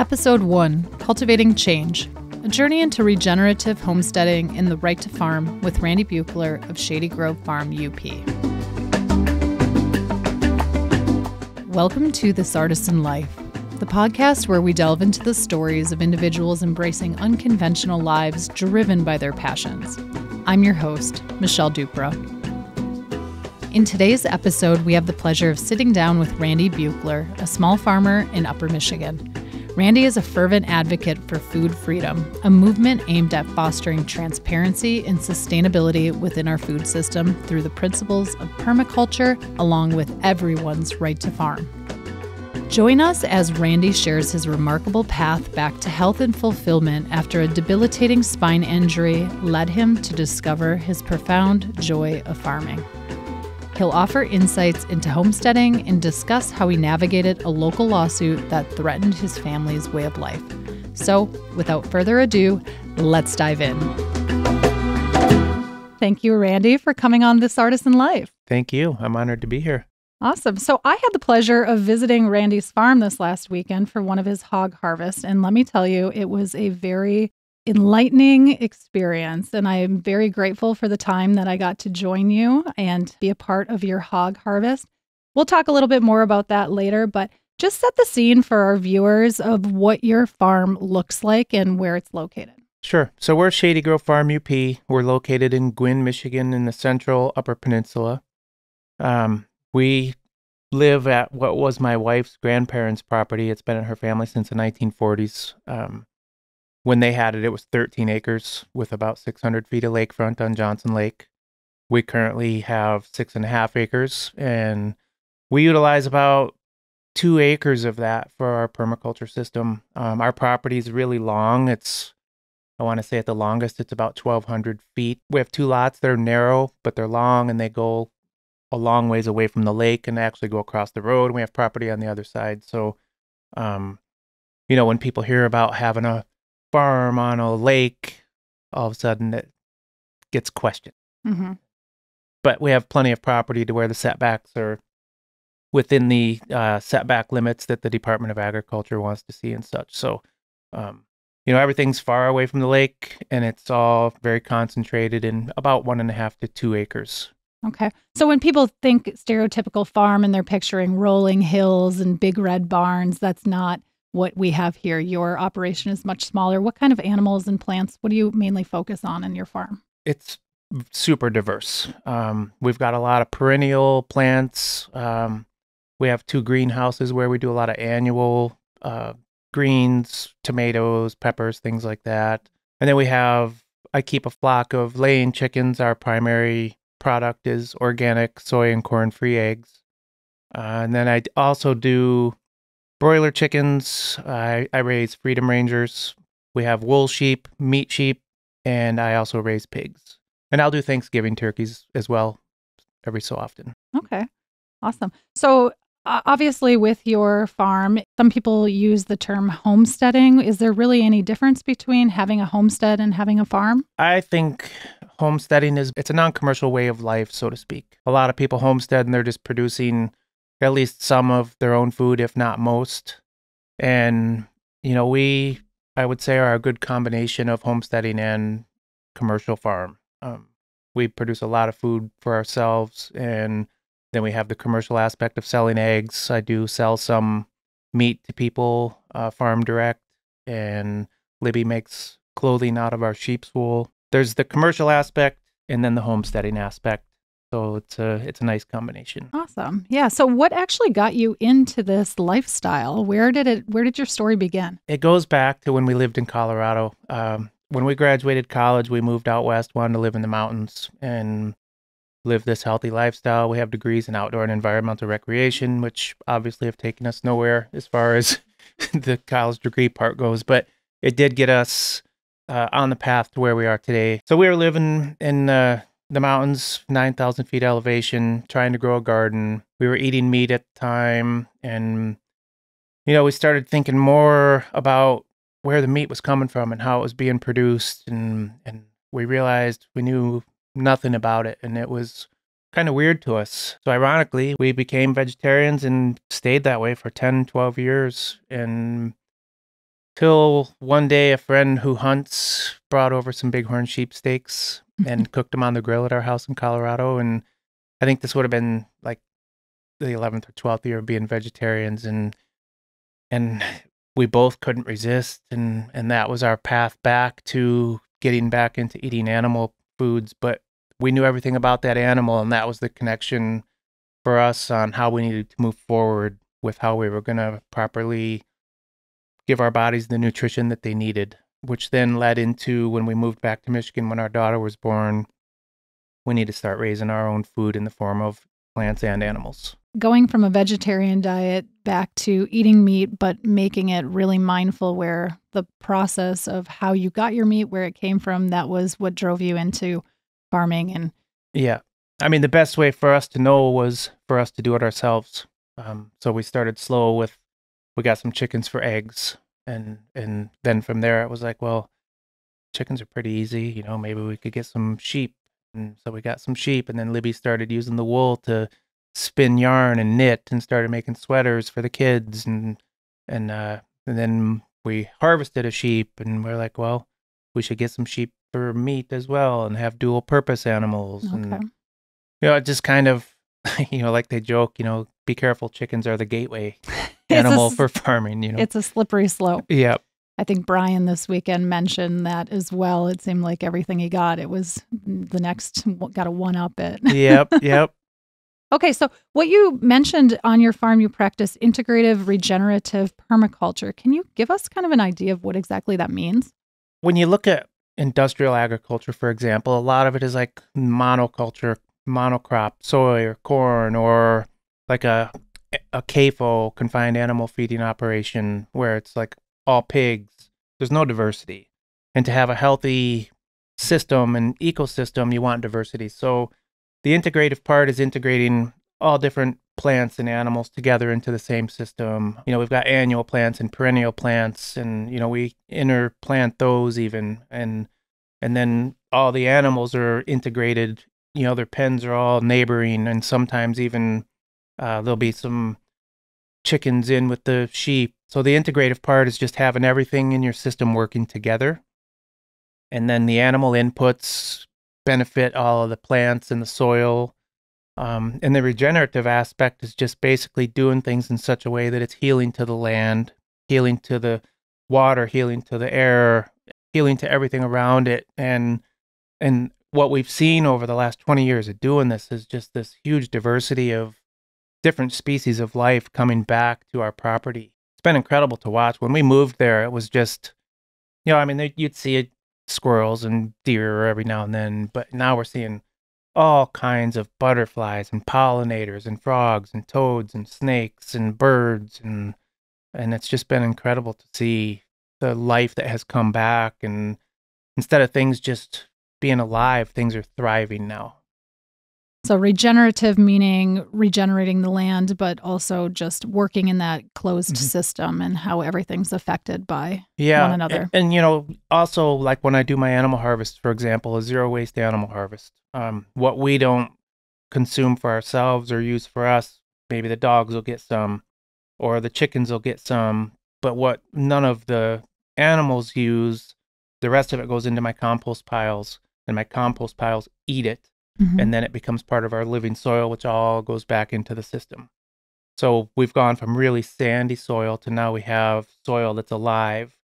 Episode 1 Cultivating Change A journey into regenerative homesteading in the Right to Farm with Randy Buchler of Shady Grove Farm, UP. Welcome to This Artisan Life, the podcast where we delve into the stories of individuals embracing unconventional lives driven by their passions. I'm your host, Michele Dupras. In today's episode, we have the pleasure of sitting down with Randy Buchler, a small farmer in Upper Michigan. Randy is a fervent advocate for food freedom, a movement aimed at fostering transparency and sustainability within our food system through the principles of permaculture, along with everyone's right to farm. Join us as Randy shares his remarkable path back to health and fulfillment after a debilitating spine injury led him to discover his profound joy of farming. He'll offer insights into homesteading and discuss how he navigated a local lawsuit that threatened his family's way of life. So, without further ado, let's dive in. Thank you, Randy, for coming on This Artisan Life. Thank you. I'm honored to be here. Awesome. So, I had the pleasure of visiting Randy's farm this last weekend for one of his hog harvests. And let me tell you, it was a very enlightening experience. And I am very grateful for the time that I got to join you and be a part of your hog harvest. We'll talk a little bit more about that later, but just set the scene for our viewers of what your farm looks like and where it's located. Sure. So we're Shady Grove Farm UP. We're located in Gwinn, Michigan, in the central Upper Peninsula. Um, we live at what was my wife's grandparents' property. It's been in her family since the 1940s. Um, when they had it, it was 13 acres with about 600 feet of lakefront on Johnson Lake. We currently have six and a half acres, and we utilize about two acres of that for our permaculture system. Um, our property is really long. It's, I want to say at the longest, it's about 1,200 feet. We have two lots They're narrow, but they're long and they go a long ways away from the lake and actually go across the road. We have property on the other side. So, um, you know, when people hear about having a farm on a lake, all of a sudden it gets questioned. Mm-hmm. But we have plenty of property to where the setbacks are within the uh, setback limits that the Department of Agriculture wants to see and such. So, um, you know, everything's far away from the lake and it's all very concentrated in about one and a half to two acres. Okay. So when people think stereotypical farm and they're picturing rolling hills and big red barns, that's not what we have here. Your operation is much smaller. What kind of animals and plants? What do you mainly focus on in your farm? It's super diverse. Um, we've got a lot of perennial plants. Um, we have two greenhouses where we do a lot of annual uh, greens, tomatoes, peppers, things like that. And then we have, I keep a flock of laying chickens. Our primary product is organic soy and corn free eggs. Uh, and then I also do broiler chickens. I, I raise Freedom Rangers. We have wool sheep, meat sheep, and I also raise pigs. And I'll do Thanksgiving turkeys as well every so often. Okay. Awesome. So, uh, obviously, with your farm, some people use the term homesteading. Is there really any difference between having a homestead and having a farm? I think homesteading is it's a non-commercial way of life, so to speak. A lot of people homestead and they're just producing at least some of their own food, if not most. And, you know, we, I would say, are a good combination of homesteading and commercial farm. Um, we produce a lot of food for ourselves, and then we have the commercial aspect of selling eggs. I do sell some meat to people, uh, farm direct, and Libby makes clothing out of our sheep's wool. There's the commercial aspect and then the homesteading aspect. So it's a it's a nice combination. Awesome. Yeah. So what actually got you into this lifestyle? Where did it where did your story begin? It goes back to when we lived in Colorado. Um, when we graduated college, we moved out west, wanted to live in the mountains and live this healthy lifestyle. We have degrees in outdoor and environmental recreation, which obviously have taken us nowhere as far as the college degree part goes, but it did get us uh, on the path to where we are today. So we were living in uh, the mountains, 9,000 feet elevation, trying to grow a garden. We were eating meat at the time. And, you know, we started thinking more about where the meat was coming from and how it was being produced. And, and we realized we knew nothing about it. And it was kind of weird to us. So, ironically, we became vegetarians and stayed that way for 10, 12 years. And till one day a friend who hunts brought over some bighorn sheep steaks and cooked them on the grill at our house in Colorado. And I think this would have been like the 11th or 12th year of being vegetarians. And, and we both couldn't resist. And, and that was our path back to getting back into eating animal foods. But we knew everything about that animal. And that was the connection for us on how we needed to move forward with how we were going to properly give our bodies the nutrition that they needed, which then led into when we moved back to Michigan when our daughter was born, we need to start raising our own food in the form of plants and animals. Going from a vegetarian diet back to eating meat, but making it really mindful where the process of how you got your meat, where it came from, that was what drove you into farming and yeah. I mean the best way for us to know was for us to do it ourselves. Um, so we started slow with we got some chickens for eggs and and then from there it was like well chickens are pretty easy you know maybe we could get some sheep. And so we got some sheep and then libby started using the wool to spin yarn and knit and started making sweaters for the kids and and uh and then we harvested a sheep and we're like well we should get some sheep for meat as well and have dual purpose animals. Okay. and you know it just kind of you know like they joke you know be careful chickens are the gateway animal s- for farming you know it's a slippery slope. yep I think Brian this weekend mentioned that as well. It seemed like everything he got, it was the next got a one up it. yep yep Okay, so what you mentioned on your farm, you practice integrative regenerative permaculture. Can you give us kind of an idea of what exactly that means? when you look at industrial agriculture for example a lot of it is like monoculture monocrop soy or corn or like a a CAFO confined animal feeding operation where it's like all pigs there's no diversity. And to have a healthy system and ecosystem you want diversity. So the integrative part is integrating all different plants and animals together into the same system. You know, we've got annual plants and perennial plants and you know, we interplant those even. And and then all the animals are integrated, you know, their pens are all neighboring and sometimes even uh, there'll be some chickens in with the sheep. So the integrative part is just having everything in your system working together. And then the animal inputs benefit all of the plants and the soil. Um, and the regenerative aspect is just basically doing things in such a way that it's healing to the land, healing to the water, healing to the air, healing to everything around it. And and what we've seen over the last 20 years of doing this is just this huge diversity of different species of life coming back to our property. It's been incredible to watch. When we moved there, it was just, you know, I mean, you'd see it, squirrels and deer every now and then, but now we're seeing all kinds of butterflies and pollinators and frogs and toads and snakes and birds and and it's just been incredible to see the life that has come back and instead of things just being alive, things are thriving now. So regenerative meaning regenerating the land, but also just working in that closed Mhm. system and how everything's affected by yeah, one another. And, you know, also like when I do my animal harvest, for example, a zero waste animal harvest. Um, what we don't consume for ourselves or use for us, maybe the dogs will get some, or the chickens will get some. But what none of the animals use, the rest of it goes into my compost piles, and my compost piles eat it Mhm. and then it becomes part of our living soil, which all goes back into the system. So we've gone from really sandy soil to now we have soil that's alive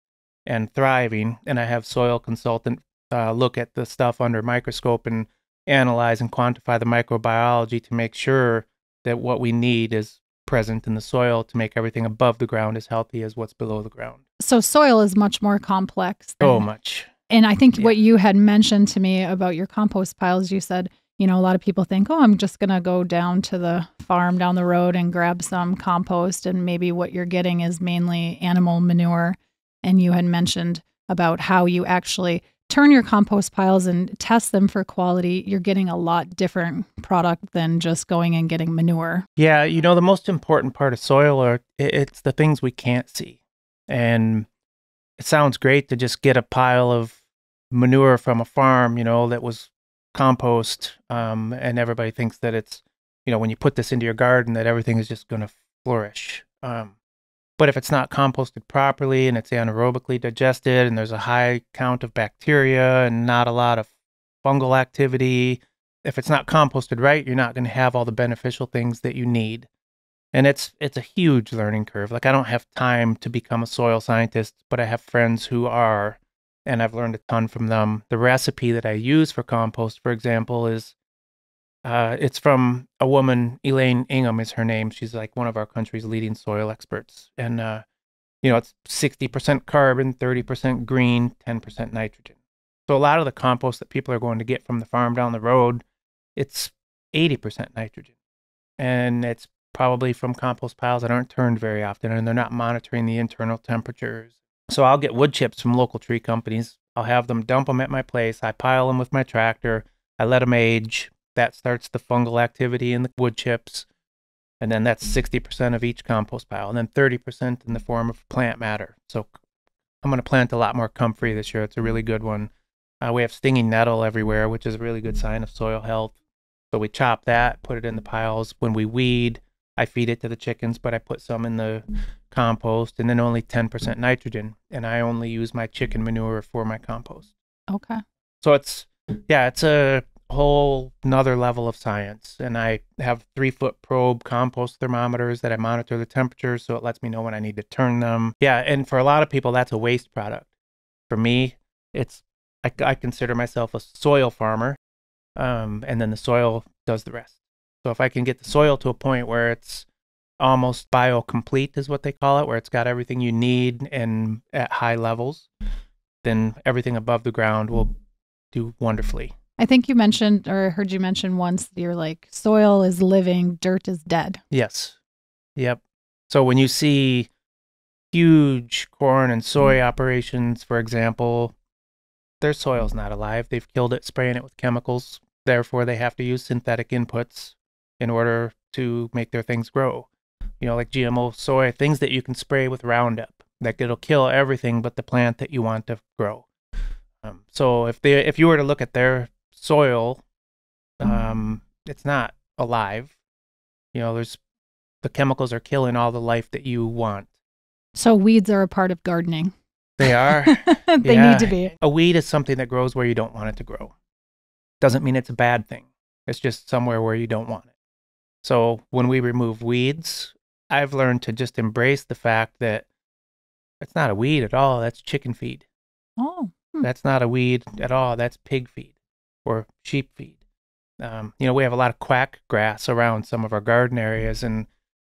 and thriving. And I have soil consultant uh, look at the stuff under microscope and analyze and quantify the microbiology to make sure that what we need is present in the soil to make everything above the ground as healthy as what's below the ground. so soil is much more complex. Than, So much. And I think Yeah. what you had mentioned to me about your compost piles, you said, you know, a lot of people think, oh, I'm just going to go down to the farm down the road and grab some compost. And maybe what you're getting is mainly animal manure. And you had mentioned about how you actually turn your compost piles and test them for quality. You're getting a lot different product than just going and getting manure. Yeah, you know the most important part of soil are it's the things we can't see. And it sounds great to just get a pile of manure from a farm, you know, that was compost um and everybody thinks that it's you know when you put this into your garden that everything is just going to flourish. Um But if it's not composted properly and it's anaerobically digested and there's a high count of bacteria and not a lot of fungal activity, if it's not composted right, you're not going to have all the beneficial things that you need. And it's it's a huge learning curve. Like I don't have time to become a soil scientist, but I have friends who are and I've learned a ton from them. The recipe that I use for compost, for example, is uh, it's from a woman, Elaine Ingham is her name. She's like one of our country's leading soil experts. And, uh, you know, it's 60% carbon, 30% green, 10% nitrogen. So a lot of the compost that people are going to get from the farm down the road, it's 80% nitrogen. And it's probably from compost piles that aren't turned very often and they're not monitoring the internal temperatures. So I'll get wood chips from local tree companies. I'll have them dump them at my place. I pile them with my tractor. I let them age that starts the fungal activity in the wood chips. And then that's 60% of each compost pile. And then 30% in the form of plant matter. So I'm going to plant a lot more comfrey this year. It's a really good one. Uh, we have stinging nettle everywhere, which is a really good sign of soil health. So we chop that, put it in the piles. When we weed, I feed it to the chickens, but I put some in the compost and then only 10% nitrogen. And I only use my chicken manure for my compost. Okay. So it's, yeah, it's a whole another level of science. And I have three foot probe compost thermometers that I monitor the temperature so it lets me know when I need to turn them. Yeah, and for a lot of people, that's a waste product. For me, it's I, I consider myself a soil farmer, um, and then the soil does the rest. So if I can get the soil to a point where it's almost biocomplete, is what they call it, where it's got everything you need and at high levels, then everything above the ground will do wonderfully. I think you mentioned or I heard you mention once you're like soil is living, dirt is dead. Yes. Yep. So when you see huge corn and soy mm. operations, for example, their soil's not alive. They've killed it spraying it with chemicals. Therefore, they have to use synthetic inputs in order to make their things grow. You know, like GMO soy, things that you can spray with Roundup, that it'll kill everything but the plant that you want to grow. Um, so if they, if you were to look at their soil, um, it's not alive. You know, there's the chemicals are killing all the life that you want. So weeds are a part of gardening. They are. they yeah. need to be. A weed is something that grows where you don't want it to grow. Doesn't mean it's a bad thing. It's just somewhere where you don't want it. So when we remove weeds, I've learned to just embrace the fact that it's not a weed at all. That's chicken feed. Oh. Hmm. That's not a weed at all. That's pig feed or sheep feed. Um, you know, we have a lot of quack grass around some of our garden areas, and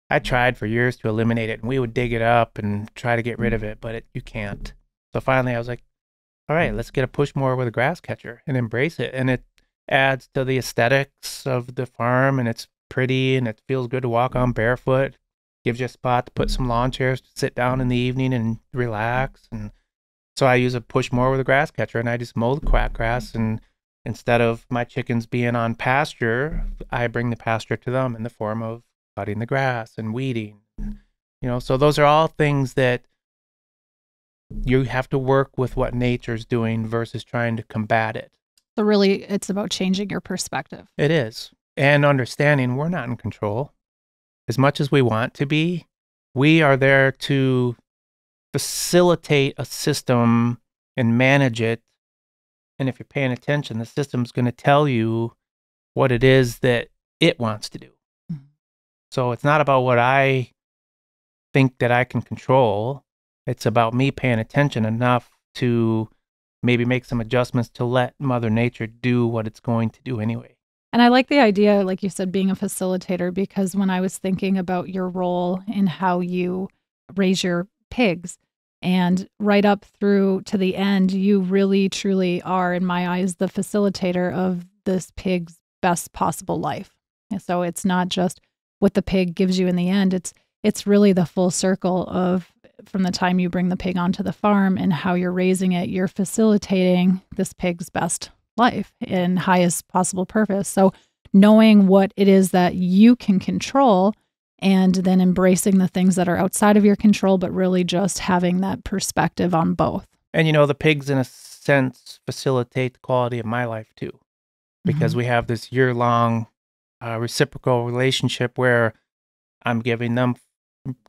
I tried for years to eliminate it, and we would dig it up and try to get rid of it, but it, you can't. So finally, I was like, all right, let's get a push mower with a grass catcher and embrace it. And it adds to the aesthetics of the farm, and it's pretty, and it feels good to walk on barefoot. Gives you a spot to put some lawn chairs to sit down in the evening and relax. And so I use a push mower with a grass catcher, and I just mow the quack grass and instead of my chickens being on pasture, I bring the pasture to them in the form of cutting the grass and weeding. You know, so those are all things that you have to work with what nature's doing versus trying to combat it. So really it's about changing your perspective. It is. And understanding we're not in control. As much as we want to be, we are there to facilitate a system and manage it and if you're paying attention, the system's going to tell you what it is that it wants to do. Mm-hmm. So it's not about what I think that I can control. It's about me paying attention enough to maybe make some adjustments to let Mother Nature do what it's going to do anyway. And I like the idea, like you said, being a facilitator, because when I was thinking about your role in how you raise your pigs, and right up through to the end, you really truly are, in my eyes, the facilitator of this pig's best possible life. And so it's not just what the pig gives you in the end. It's it's really the full circle of from the time you bring the pig onto the farm and how you're raising it, you're facilitating this pig's best life in highest possible purpose. So knowing what it is that you can control and then embracing the things that are outside of your control, but really just having that perspective on both. And you know, the pigs, in a sense, facilitate the quality of my life too, because mm-hmm. we have this year long uh, reciprocal relationship where I'm giving them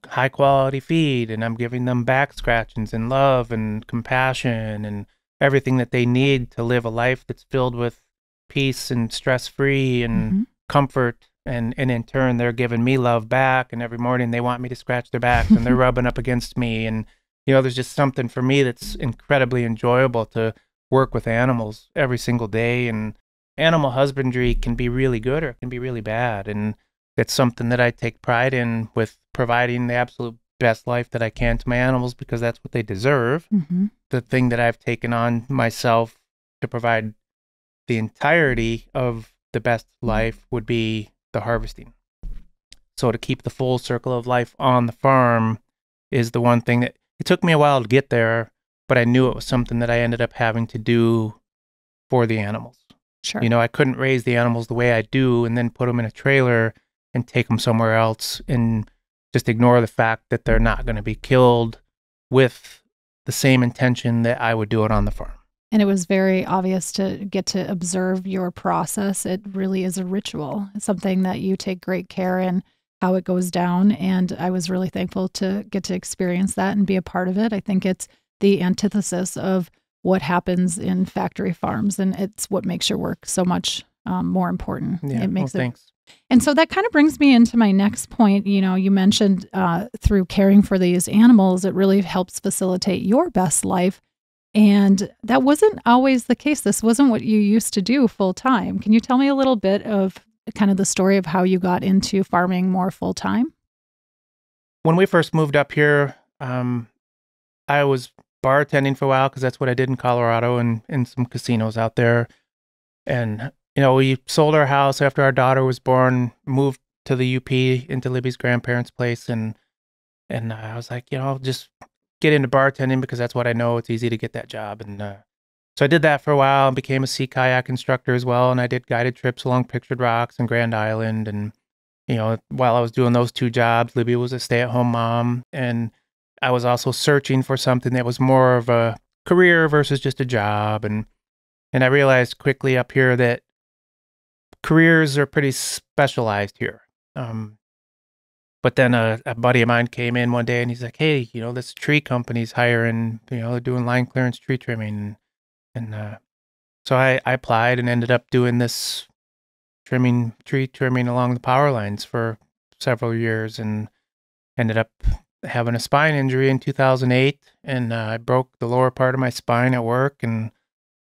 high quality feed and I'm giving them back scratchings and love and compassion and everything that they need to live a life that's filled with peace and stress free and Mhm. comfort. And and in turn they're giving me love back. And every morning they want me to scratch their backs and they're rubbing up against me. And you know there's just something for me that's incredibly enjoyable to work with animals every single day. And animal husbandry can be really good or it can be really bad. And it's something that I take pride in with providing the absolute best life that I can to my animals because that's what they deserve Mhm. the thing that I've taken on myself to provide the entirety of the best life would be the harvesting. So to keep the full circle of life on the farm is the one thing that it took me a while to get there, but I knew it was something that I ended up having to do for the animals. Sure. You know, I couldn't raise the animals the way I do and then put them in a trailer and take them somewhere else and just ignore the fact that they're not going to be killed with the same intention that I would do it on the farm. And it was very obvious to get to observe your process. It really is a ritual. It's something that you take great care in how it goes down. And I was really thankful to get to experience that and be a part of it. I think it's the antithesis of what happens in factory farms, and it's what makes your work so much um, more important. Yeah, it makes well, it thanks. and so that kind of brings me into my next point. You know, you mentioned uh, through caring for these animals, it really helps facilitate your best life. And that wasn't always the case. This wasn't what you used to do full time. Can you tell me a little bit of kind of the story of how you got into farming more full time? When we first moved up here, um, I was bartending for a while because that's what I did in Colorado and in some casinos out there. And you know, we sold our house after our daughter was born, moved to the UP into Libby's grandparents' place, and and I was like, you know, just get into bartending because that's what I know. It's easy to get that job, and uh, so I did that for a while and became a sea kayak instructor as well. And I did guided trips along Pictured Rocks and Grand Island, and you know, while I was doing those two jobs, Libby was a stay-at-home mom, and I was also searching for something that was more of a career versus just a job, and and I realized quickly up here that careers are pretty specialized here. Um, but then a, a buddy of mine came in one day and he's like, "Hey, you know, this tree company's hiring. You know, they're doing line clearance tree trimming." And uh, so I, I applied and ended up doing this trimming tree trimming along the power lines for several years, and ended up having a spine injury in 2008, and uh, I broke the lower part of my spine at work, and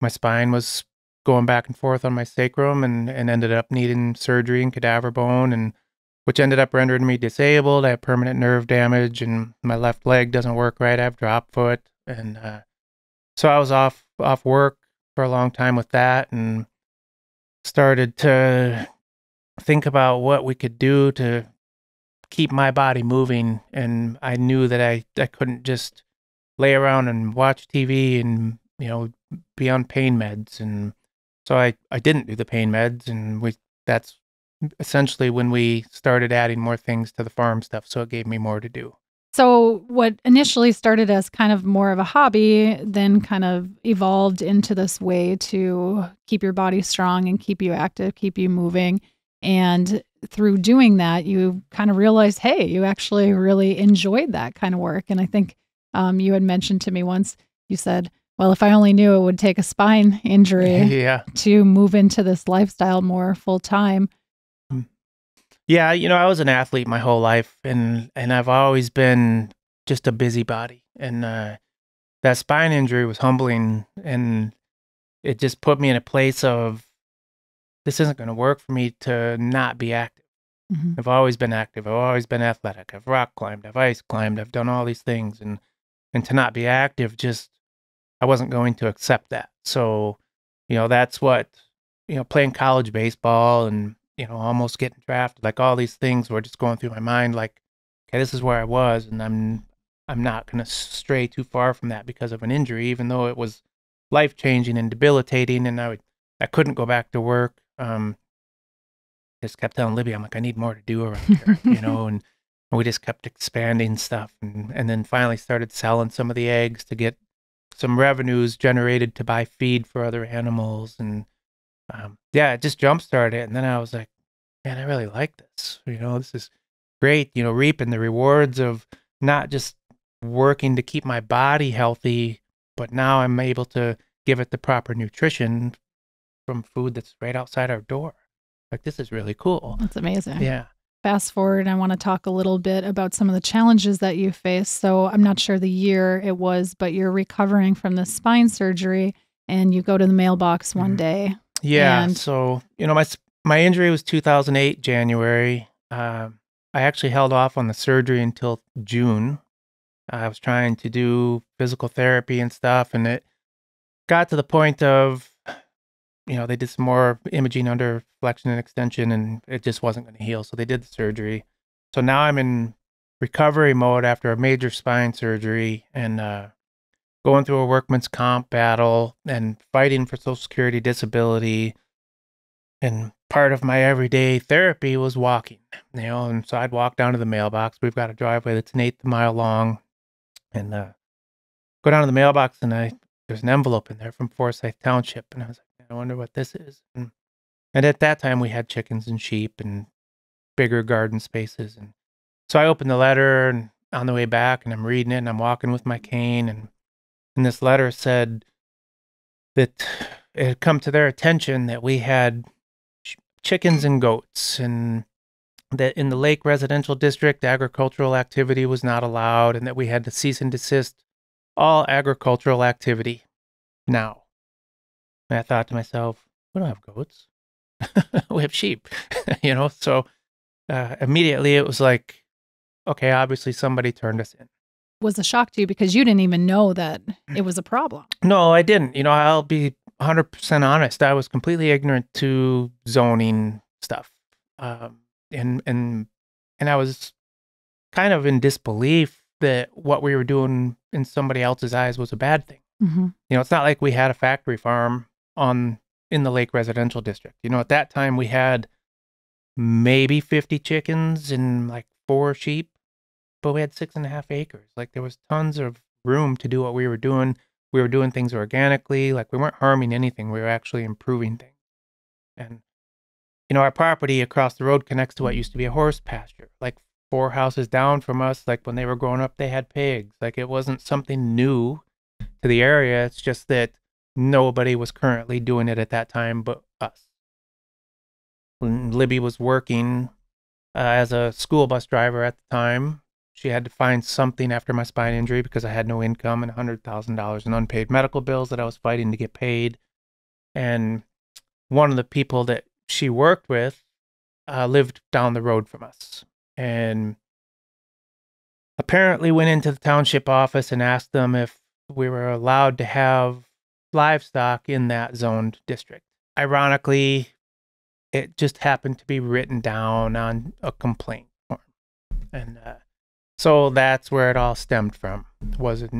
my spine was going back and forth on my sacrum, and and ended up needing surgery and cadaver bone, and which ended up rendering me disabled. I have permanent nerve damage, and my left leg doesn't work right. I have drop foot, and uh, so I was off off work for a long time with that, and started to think about what we could do to keep my body moving. And I knew that I I couldn't just lay around and watch TV and you know be on pain meds, and so I I didn't do the pain meds, and we that's essentially when we started adding more things to the farm stuff. So it gave me more to do. So, what initially started as kind of more of a hobby, then kind of evolved into this way to keep your body strong and keep you active, keep you moving. And through doing that, you kind of realized, hey, you actually really enjoyed that kind of work. And I think um, you had mentioned to me once, you said, well, if I only knew it would take a spine injury yeah. to move into this lifestyle more full time. Yeah, you know, I was an athlete my whole life and and I've always been just a busybody. And uh that spine injury was humbling and it just put me in a place of this isn't going to work for me to not be active. Mhm. I've always been active. I've always been athletic. I've rock climbed, I've ice climbed, I've done all these things and and to not be active just I wasn't going to accept that. So, you know, that's what you know, playing college baseball and you know, almost getting drafted, like all these things were just going through my mind like, okay, this is where I was and I'm I'm not going to stray too far from that because of an injury even though it was life-changing and debilitating and I would I couldn't go back to work. Um just kept telling Libby, I'm like, I need more to do around here, you know, and we just kept expanding stuff and, and then finally started selling some of the eggs to get some revenues generated to buy feed for other animals and um, yeah, it just jump started. And then I was like, man, I really like this. You know, this is great, you know, reaping the rewards of not just working to keep my body healthy, but now I'm able to give it the proper nutrition from food that's right outside our door. Like this is really cool. That's amazing. Yeah. Fast forward, I want to talk a little bit about some of the challenges that you faced. So I'm not sure the year it was, but you're recovering from the spine surgery and you go to the mailbox one Mhm. day. Yeah. And- so, you know, my my injury was 2008 January. Um, I actually held off on the surgery until June. I was trying to do physical therapy and stuff, and it got to the point of, you know, they did some more imaging under flexion and extension, and it just wasn't going to heal. So they did the surgery. So now I'm in recovery mode after a major spine surgery and uh, going through a workman's comp battle and fighting for Social Security disability. And part of my everyday therapy was walking, you know, and so I'd walk down to the mailbox. We've got a driveway that's an eighth mile long, and uh, go down to the mailbox, and I there's an envelope in there from Forsyth Township, and I was like, I wonder what this is. And, at that time, we had chickens and sheep and bigger garden spaces, and so I opened the letter and on the way back, and I'm reading it, and I'm walking with my cane, and and this letter said that it had come to their attention that we had ch- chickens and goats, and that in the Lake Residential District, agricultural activity was not allowed, and that we had to cease and desist all agricultural activity now. And I thought to myself, we don't have goats. we have sheep, you know? So uh, immediately it was like, okay, obviously somebody turned us in. Was a shock to you because you didn't even know that it was a problem. No, I didn't. You know, I'll be 100% honest. I was completely ignorant to zoning stuff. Um, and, and, and I was kind of in disbelief that what we were doing in somebody else's eyes was a bad thing. Mm-hmm. You know, it's not like we had a factory farm on in the Lake Residential District. You know, at that time we had maybe 50 chickens and like four sheep, but we had six and a half acres. Like there was tons of room to do what we were doing. We were doing things organically. Like we weren't harming anything. We were actually improving things. And, you know, our property across the road connects to what used to be a horse pasture. Like four houses down from us, like when they were growing up, they had pigs. Like it wasn't something new to the area. It's just that nobody was currently doing it at that time but us. Libby was working uh, as a school bus driver at the time, she had to find something after my spine injury because I had no income and $100,000 in unpaid medical bills that I was fighting to get paid. And one of the people that she worked with uh, lived down the road from us. And apparently went into the township office and asked them if we were allowed to have livestock in that zoned district. Ironically, it just happened to be written down on a complaint form. And uh, so that's where it all stemmed from. Was it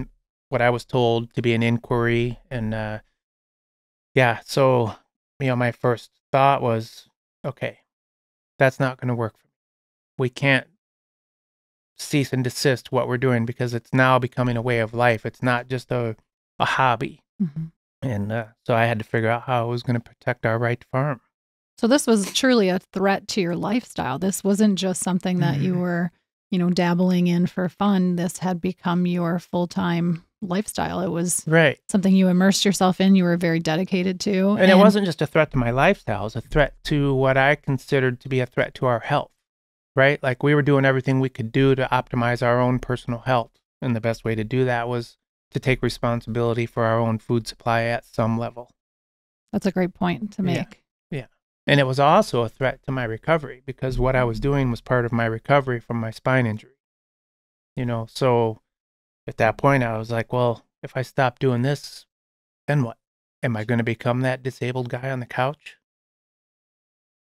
what I was told to be an inquiry and uh, yeah, so you know my first thought was okay, that's not going to work for me. We can't cease and desist what we're doing because it's now becoming a way of life. It's not just a, a hobby. Mm-hmm. And uh, so I had to figure out how I was going to protect our right to farm. So this was truly a threat to your lifestyle. This wasn't just something that you Mhm. were, you know, dabbling in for fun. This had become your full-time lifestyle. It was Right. something you immersed yourself in, you were very dedicated to. And, it wasn't just a threat to my lifestyle, it was a threat to what I considered to be a threat to our health. Right? Like we were doing everything we could do to optimize our own personal health. And the best way to do that was to take responsibility for our own food supply at some level. That's a great point to make. Yeah. And it was also a threat to my recovery because what I was doing was part of my recovery from my spine injury. You know, so at that point I was like, well, if I stop doing this, then what? Am I going to become that disabled guy on the couch?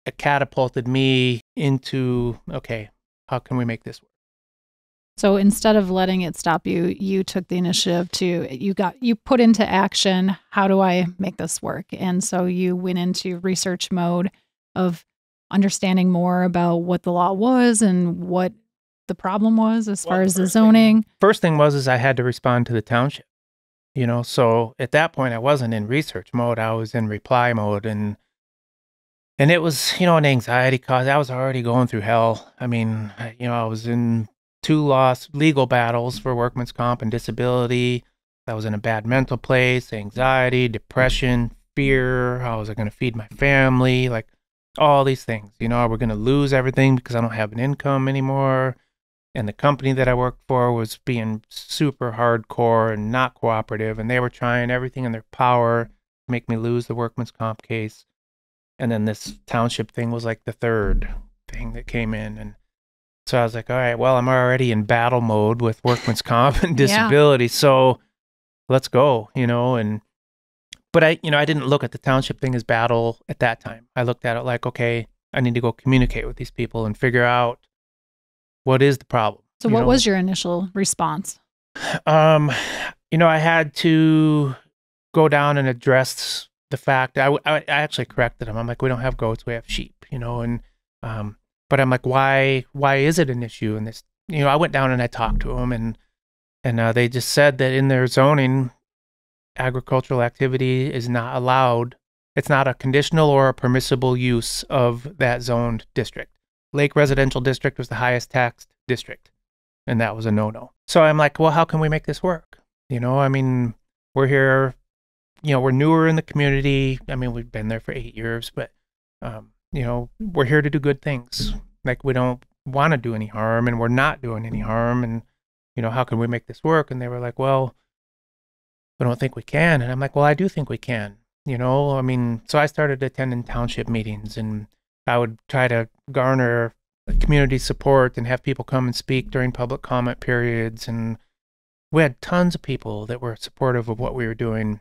It catapulted me into, okay, how can we make this work? So instead of letting it stop you, you took the initiative to you got you put into action, how do I make this work? And so you went into research mode of understanding more about what the law was and what the problem was as Well, far as the first thing- zoning. First thing was is I had to respond to the township. You know, so at that point I wasn't in research mode, I was in reply mode and and it was you know an anxiety cause. I was already going through hell. I mean, you know, I was in two lost legal battles for workman's comp and disability. I was in a bad mental place, anxiety, depression, fear. How was I going to feed my family? Like all these things. You know, are we're going to lose everything because I don't have an income anymore. And the company that I worked for was being super hardcore and not cooperative. And they were trying everything in their power to make me lose the workman's comp case. And then this township thing was like the third thing that came in. And so I was like, all right, well, I'm already in battle mode with workman's comp and disability. Yeah. So let's go, you know, and but I, you know, I didn't look at the township thing as battle at that time. I looked at it like, okay, I need to go communicate with these people and figure out what is the problem. So, what know? was your initial response? Um, you know, I had to go down and address the fact. I, I, I actually corrected them. I'm like, we don't have goats, we have sheep. You know, and um, but I'm like, why, why is it an issue? And this, you know, I went down and I talked to them, and and uh, they just said that in their zoning, agricultural activity is not allowed. It's not a conditional or a permissible use of that zoned district. Lake Residential District was the highest taxed district, and that was a no no. So I'm like, well, how can we make this work? You know, I mean, we're here, you know, we're newer in the community. I mean, we've been there for eight years, but, um, you know, we're here to do good things. Like, we don't want to do any harm, and we're not doing any harm. And, you know, how can we make this work? And they were like, well, we don't think we can. And I'm like, well, I do think we can. You know, I mean, so I started attending township meetings and I would try to garner community support and have people come and speak during public comment periods. And we had tons of people that were supportive of what we were doing.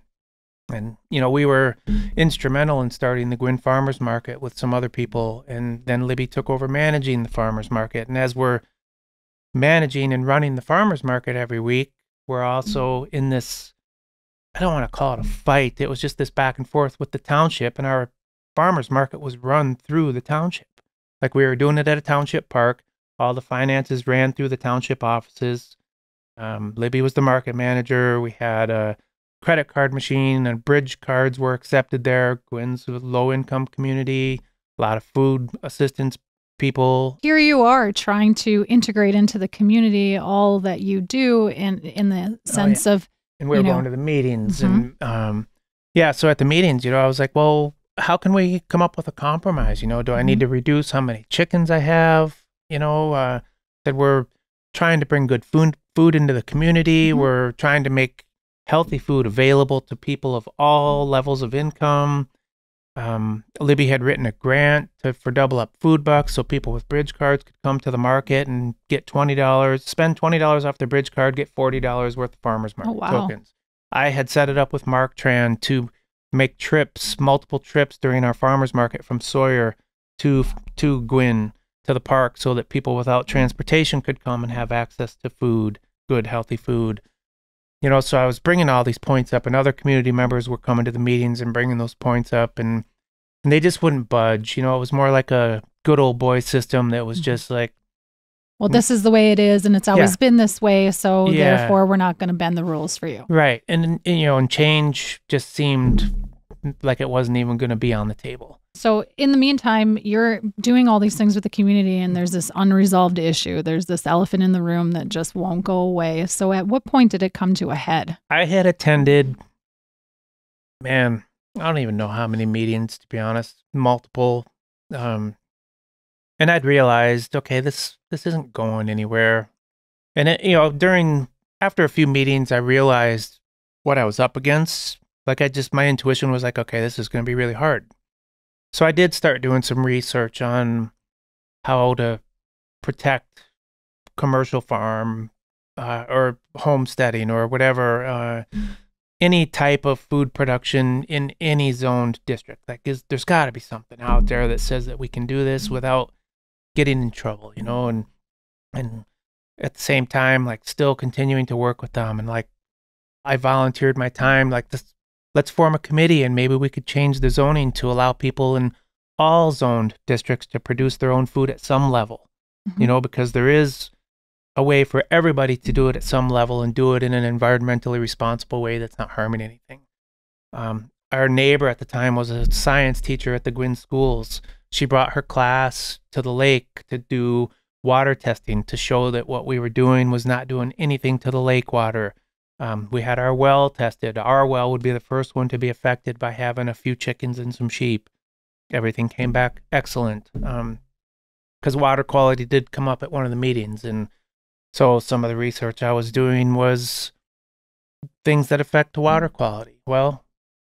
And, you know, we were instrumental in starting the Gwinn Farmers Market with some other people. And then Libby took over managing the farmers market. And as we're managing and running the farmers market every week, we're also in this I don't want to call it a fight. It was just this back and forth with the township, and our farmers market was run through the township. Like we were doing it at a township park. All the finances ran through the township offices. Um, Libby was the market manager. We had a credit card machine, and bridge cards were accepted there. Gwinn's a low income community, a lot of food assistance people. Here you are trying to integrate into the community all that you do in in the sense oh, yeah. of and we were going to the meetings mm-hmm. and um, yeah so at the meetings you know i was like well how can we come up with a compromise you know do i need mm-hmm. to reduce how many chickens i have you know uh, that we're trying to bring good food food into the community mm-hmm. we're trying to make healthy food available to people of all levels of income um, Libby had written a grant to, for double up food bucks so people with bridge cards could come to the market and get $20, spend $20 off their bridge card, get $40 worth of farmers market oh, wow. tokens. I had set it up with Marq-Tran to make trips, multiple trips during our farmers market from Sawyer to to Gwinn to the park so that people without transportation could come and have access to food, good healthy food. You know, so I was bringing all these points up, and other community members were coming to the meetings and bringing those points up, and and they just wouldn't budge. You know, it was more like a good old boy system that was mm-hmm. just like, well, this is the way it is, and it's always yeah. been this way, so yeah. therefore we're not going to bend the rules for you. Right, and, and you know, and change just seemed like it wasn't even going to be on the table. So, in the meantime, you're doing all these things with the community, and there's this unresolved issue. There's this elephant in the room that just won't go away. So, at what point did it come to a head? I had attended, man, I don't even know how many meetings, to be honest, multiple. Um, and I'd realized, okay, this this isn't going anywhere. And it, you know, during after a few meetings, I realized what I was up against. Like I just my intuition was like, okay, this is going to be really hard. So I did start doing some research on how to protect commercial farm uh, or homesteading or whatever, uh, any type of food production in any zoned district. Like, is there's got to be something out there that says that we can do this without getting in trouble, you know, and and at the same time, like, still continuing to work with them and like. I volunteered my time like this let's form a committee and maybe we could change the zoning to allow people in all zoned districts to produce their own food at some level. Mm-hmm. You know, because there is a way for everybody to do it at some level and do it in an environmentally responsible way that's not harming anything. Um, our neighbor at the time was a science teacher at the Gwinn schools. She brought her class to the lake to do water testing to show that what we were doing was not doing anything to the lake water. Um, we had our well tested. Our well would be the first one to be affected by having a few chickens and some sheep. Everything came back excellent. Because um, water quality did come up at one of the meetings. And so some of the research I was doing was things that affect water quality. Well,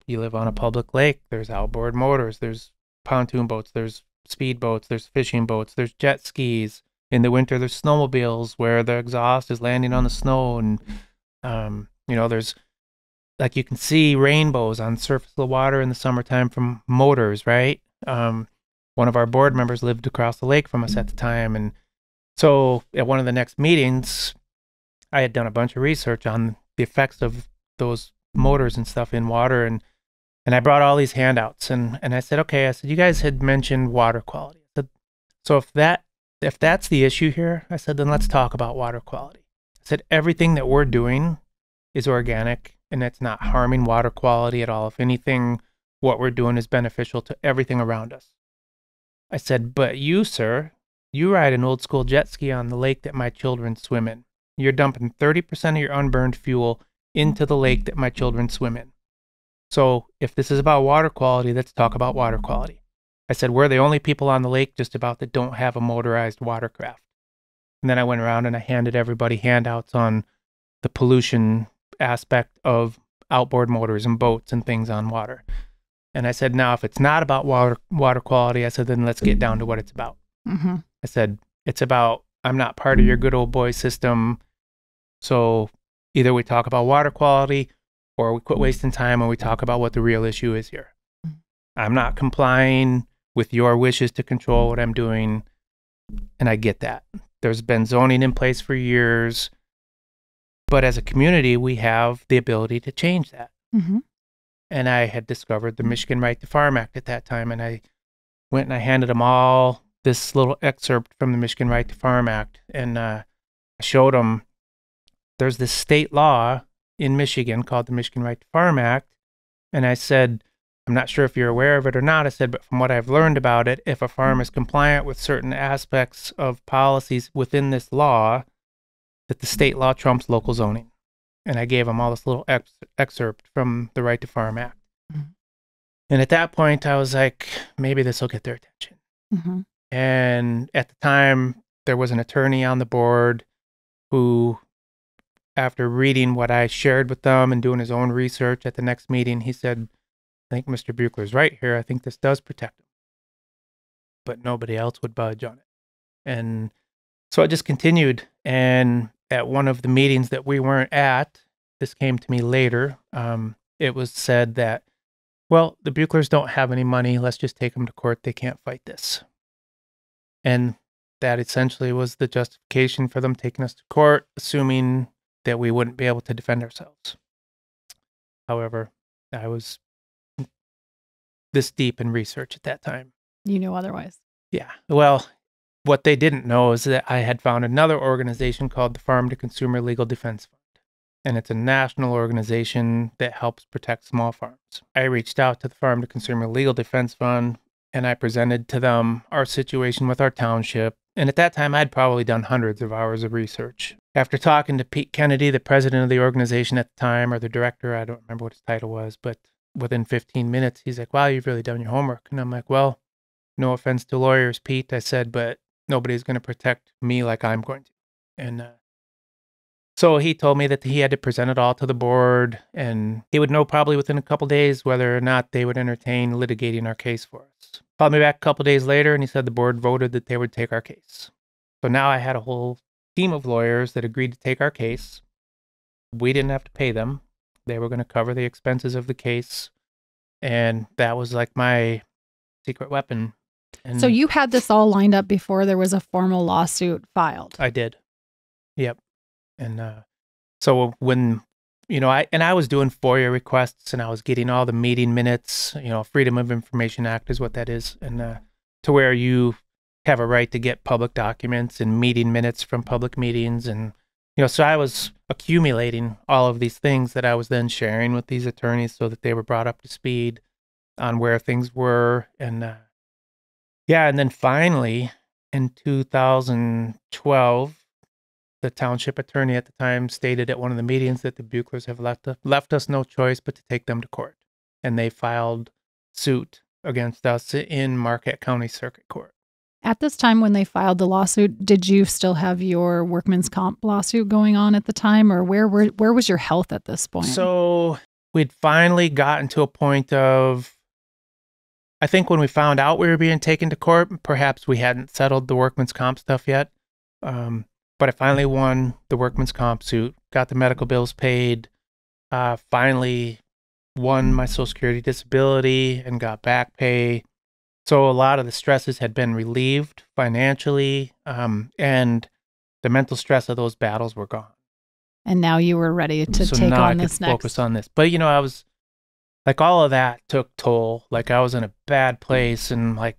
you live on a public lake, there's outboard motors, there's pontoon boats, there's speed boats, there's fishing boats, there's jet skis. In the winter, there's snowmobiles where the exhaust is landing on the snow and um, you know, there's like you can see rainbows on surface of the water in the summertime from motors, right? Um, one of our board members lived across the lake from us at the time, and so at one of the next meetings, I had done a bunch of research on the effects of those motors and stuff in water, and and I brought all these handouts, and and I said, okay, I said you guys had mentioned water quality. So if that if that's the issue here, I said then let's talk about water quality said everything that we're doing is organic and it's not harming water quality at all. If anything, what we're doing is beneficial to everything around us. I said, but you, sir, you ride an old school jet ski on the lake that my children swim in. You're dumping 30% of your unburned fuel into the lake that my children swim in. So if this is about water quality, let's talk about water quality. I said, we're the only people on the lake just about that don't have a motorized watercraft. And then I went around and I handed everybody handouts on the pollution aspect of outboard motors and boats and things on water. And I said, now, if it's not about water water quality, I said, then let's get down to what it's about. Mm-hmm. I said, it's about I'm not part of your good old boy system. So either we talk about water quality or we quit wasting time and we talk about what the real issue is here. Mm-hmm. I'm not complying with your wishes to control what I'm doing. And I get that. There's been zoning in place for years. But as a community, we have the ability to change that. Mm-hmm. And I had discovered the Michigan Right to Farm Act at that time. And I went and I handed them all this little excerpt from the Michigan Right to Farm Act. And uh, I showed them there's this state law in Michigan called the Michigan Right to Farm Act. And I said, I'm not sure if you're aware of it or not. I said, but from what I've learned about it, if a farm is compliant with certain aspects of policies within this law, that the state law trumps local zoning. And I gave them all this little ex- excerpt from the Right to Farm Act. Mm-hmm. And at that point, I was like, maybe this will get their attention. Mm-hmm. And at the time, there was an attorney on the board who, after reading what I shared with them and doing his own research at the next meeting, he said, I think Mr. Buchler's right here. I think this does protect him. But nobody else would budge on it. And so I just continued. And at one of the meetings that we weren't at, this came to me later. Um, it was said that, well, the Buchlers don't have any money. Let's just take them to court. They can't fight this. And that essentially was the justification for them taking us to court, assuming that we wouldn't be able to defend ourselves. However, I was this deep in research at that time. You knew otherwise. Yeah. Well, what they didn't know is that I had found another organization called the Farm to Consumer Legal Defense Fund. And it's a national organization that helps protect small farms. I reached out to the Farm to Consumer Legal Defense Fund and I presented to them our situation with our township. And at that time, I'd probably done hundreds of hours of research. After talking to Pete Kennedy, the president of the organization at the time, or the director, I don't remember what his title was, but within 15 minutes, he's like, wow, you've really done your homework. And I'm like, well, no offense to lawyers, Pete. I said, but nobody's going to protect me like I'm going to. And uh, so he told me that he had to present it all to the board and he would know probably within a couple days whether or not they would entertain litigating our case for us. Called me back a couple days later and he said the board voted that they would take our case. So now I had a whole team of lawyers that agreed to take our case. We didn't have to pay them. They were going to cover the expenses of the case. And that was like my secret weapon. And so you had this all lined up before there was a formal lawsuit filed. I did. Yep. And uh, so when you know, I and I was doing FOIA requests and I was getting all the meeting minutes. You know, Freedom of Information Act is what that is, and uh, to where you have a right to get public documents and meeting minutes from public meetings, and you know, so I was accumulating all of these things that I was then sharing with these attorneys so that they were brought up to speed on where things were. And uh, yeah, and then finally in 2012, the township attorney at the time stated at one of the meetings that the Buchlers have left, left us no choice but to take them to court. And they filed suit against us in Marquette County Circuit Court. At this time, when they filed the lawsuit, did you still have your workman's comp lawsuit going on at the time, or where were, where was your health at this point? So we'd finally gotten to a point of, I think when we found out we were being taken to court, perhaps we hadn't settled the workman's comp stuff yet. Um, but I finally won the workman's comp suit, got the medical bills paid, uh, finally won my Social Security disability and got back pay so a lot of the stresses had been relieved financially, um, and the mental stress of those battles were gone. And now you were ready to so take now on I this could next. focus on this. But you know, I was like all of that took toll. Like I was in a bad place and like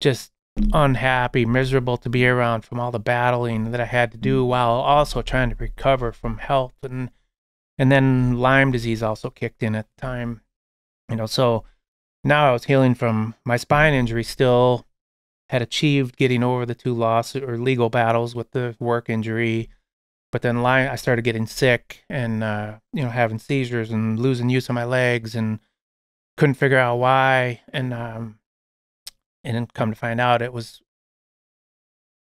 just unhappy, miserable to be around from all the battling that I had to do while also trying to recover from health and and then Lyme disease also kicked in at the time. You know, so now I was healing from my spine injury, still had achieved getting over the two lawsuit or legal battles with the work injury. But then Lyme, I started getting sick and, uh, you know, having seizures and losing use of my legs and couldn't figure out why. And, um, and then come to find out it was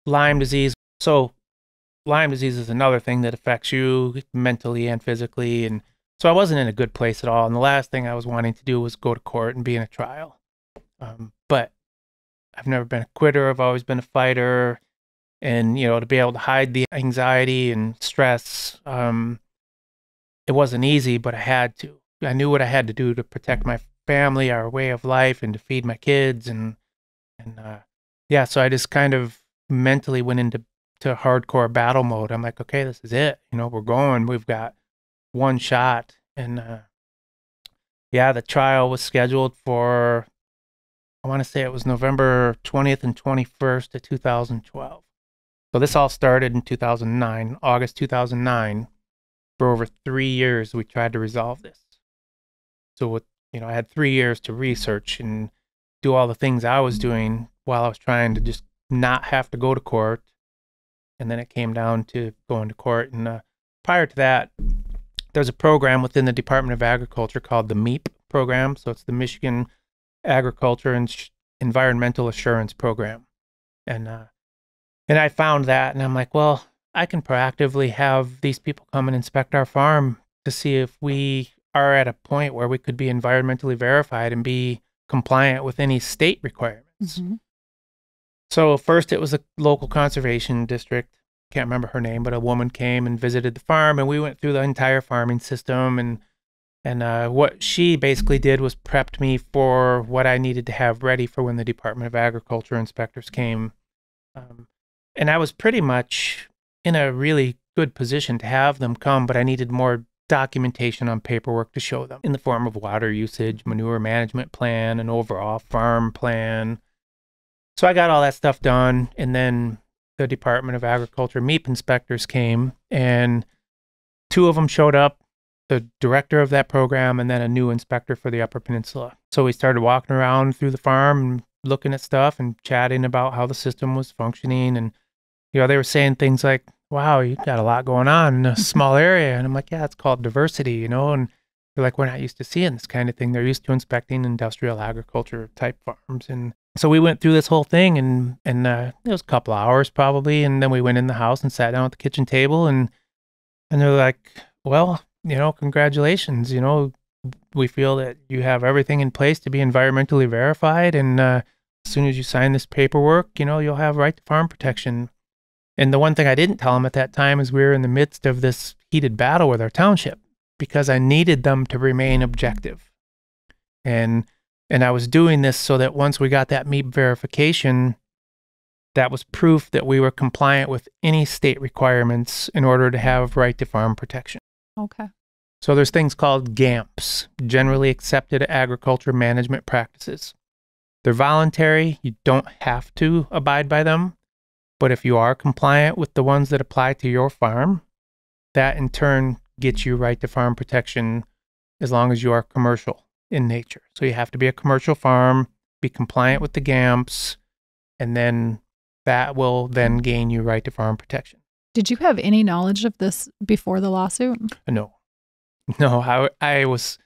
Lyme disease. So Lyme disease is another thing that affects you mentally and physically. And so I wasn't in a good place at all. And the last thing I was wanting to do was go to court and be in a trial. Um, but I've never been a quitter. I've always been a fighter. And, you know, to be able to hide the anxiety and stress, um, it wasn't easy, but I had to. I knew what I had to do to protect my family, our way of life, and to feed my kids. And, and, uh, yeah, so I just kind of mentally went into to hardcore battle mode. I'm like, okay, this is it. You know, we're going. We've got one shot. And uh, yeah, the trial was scheduled for, I want to say it was November 20th and 21st of 2012. So this all started in 2009, August 2009. For over three years, we tried to resolve this. So, with, you know, I had three years to research and do all the things I was doing while I was trying to just not have to go to court. And then it came down to going to court. And uh, prior to that, there's a program within the Department of Agriculture called the MAEAP program. So it's the Michigan Agriculture and Environmental Assurance Program. And uh, and I found that, and I'm like, well, I can proactively have these people come and inspect our farm to see if we are at a point where we could be environmentally verified and be compliant with any state requirements. Mm-hmm. So first, it was a local conservation district can't remember her name, but a woman came and visited the farm, and we went through the entire farming system. And and uh, what she basically did was prepped me for what I needed to have ready for when the Department of Agriculture inspectors came. Um, and I was pretty much in a really good position to have them come, but I needed more documentation on paperwork to show them in the form of water usage, manure management plan, an overall farm plan. So I got all that stuff done, and then the Department of Agriculture MAEAP inspectors came, and two of them showed up the director of that program and then a new inspector for the Upper Peninsula. So we started walking around through the farm and looking at stuff and chatting about how the system was functioning. And, you know, they were saying things like, wow, you got a lot going on in a small area. And I'm like, yeah, it's called diversity, you know? And like, we're not used to seeing this kind of thing. They're used to inspecting industrial agriculture type farms. And so we went through this whole thing and and uh, it was a couple hours probably, and then we went in the house and sat down at the kitchen table and and they're like, well, you know, congratulations, you know, we feel that you have everything in place to be environmentally verified, and uh, as soon as you sign this paperwork, you know, you'll have right to farm protection. And the one thing I didn't tell them at that time is we were in the midst of this heated battle with our township because I needed them to remain objective. And and I was doing this so that once we got that MAEAP verification, that was proof that we were compliant with any state requirements in order to have right to farm protection. Okay. So there's things called GAMPs, generally accepted agriculture management practices. They're voluntary, you don't have to abide by them, but if you are compliant with the ones that apply to your farm, that in turn gets you right to farm protection as long as you are commercial in nature. So you have to be a commercial farm, be compliant with the GAMPs, and then that will then gain you right to farm protection. Did you have any knowledge of this before the lawsuit? No, no, I, I was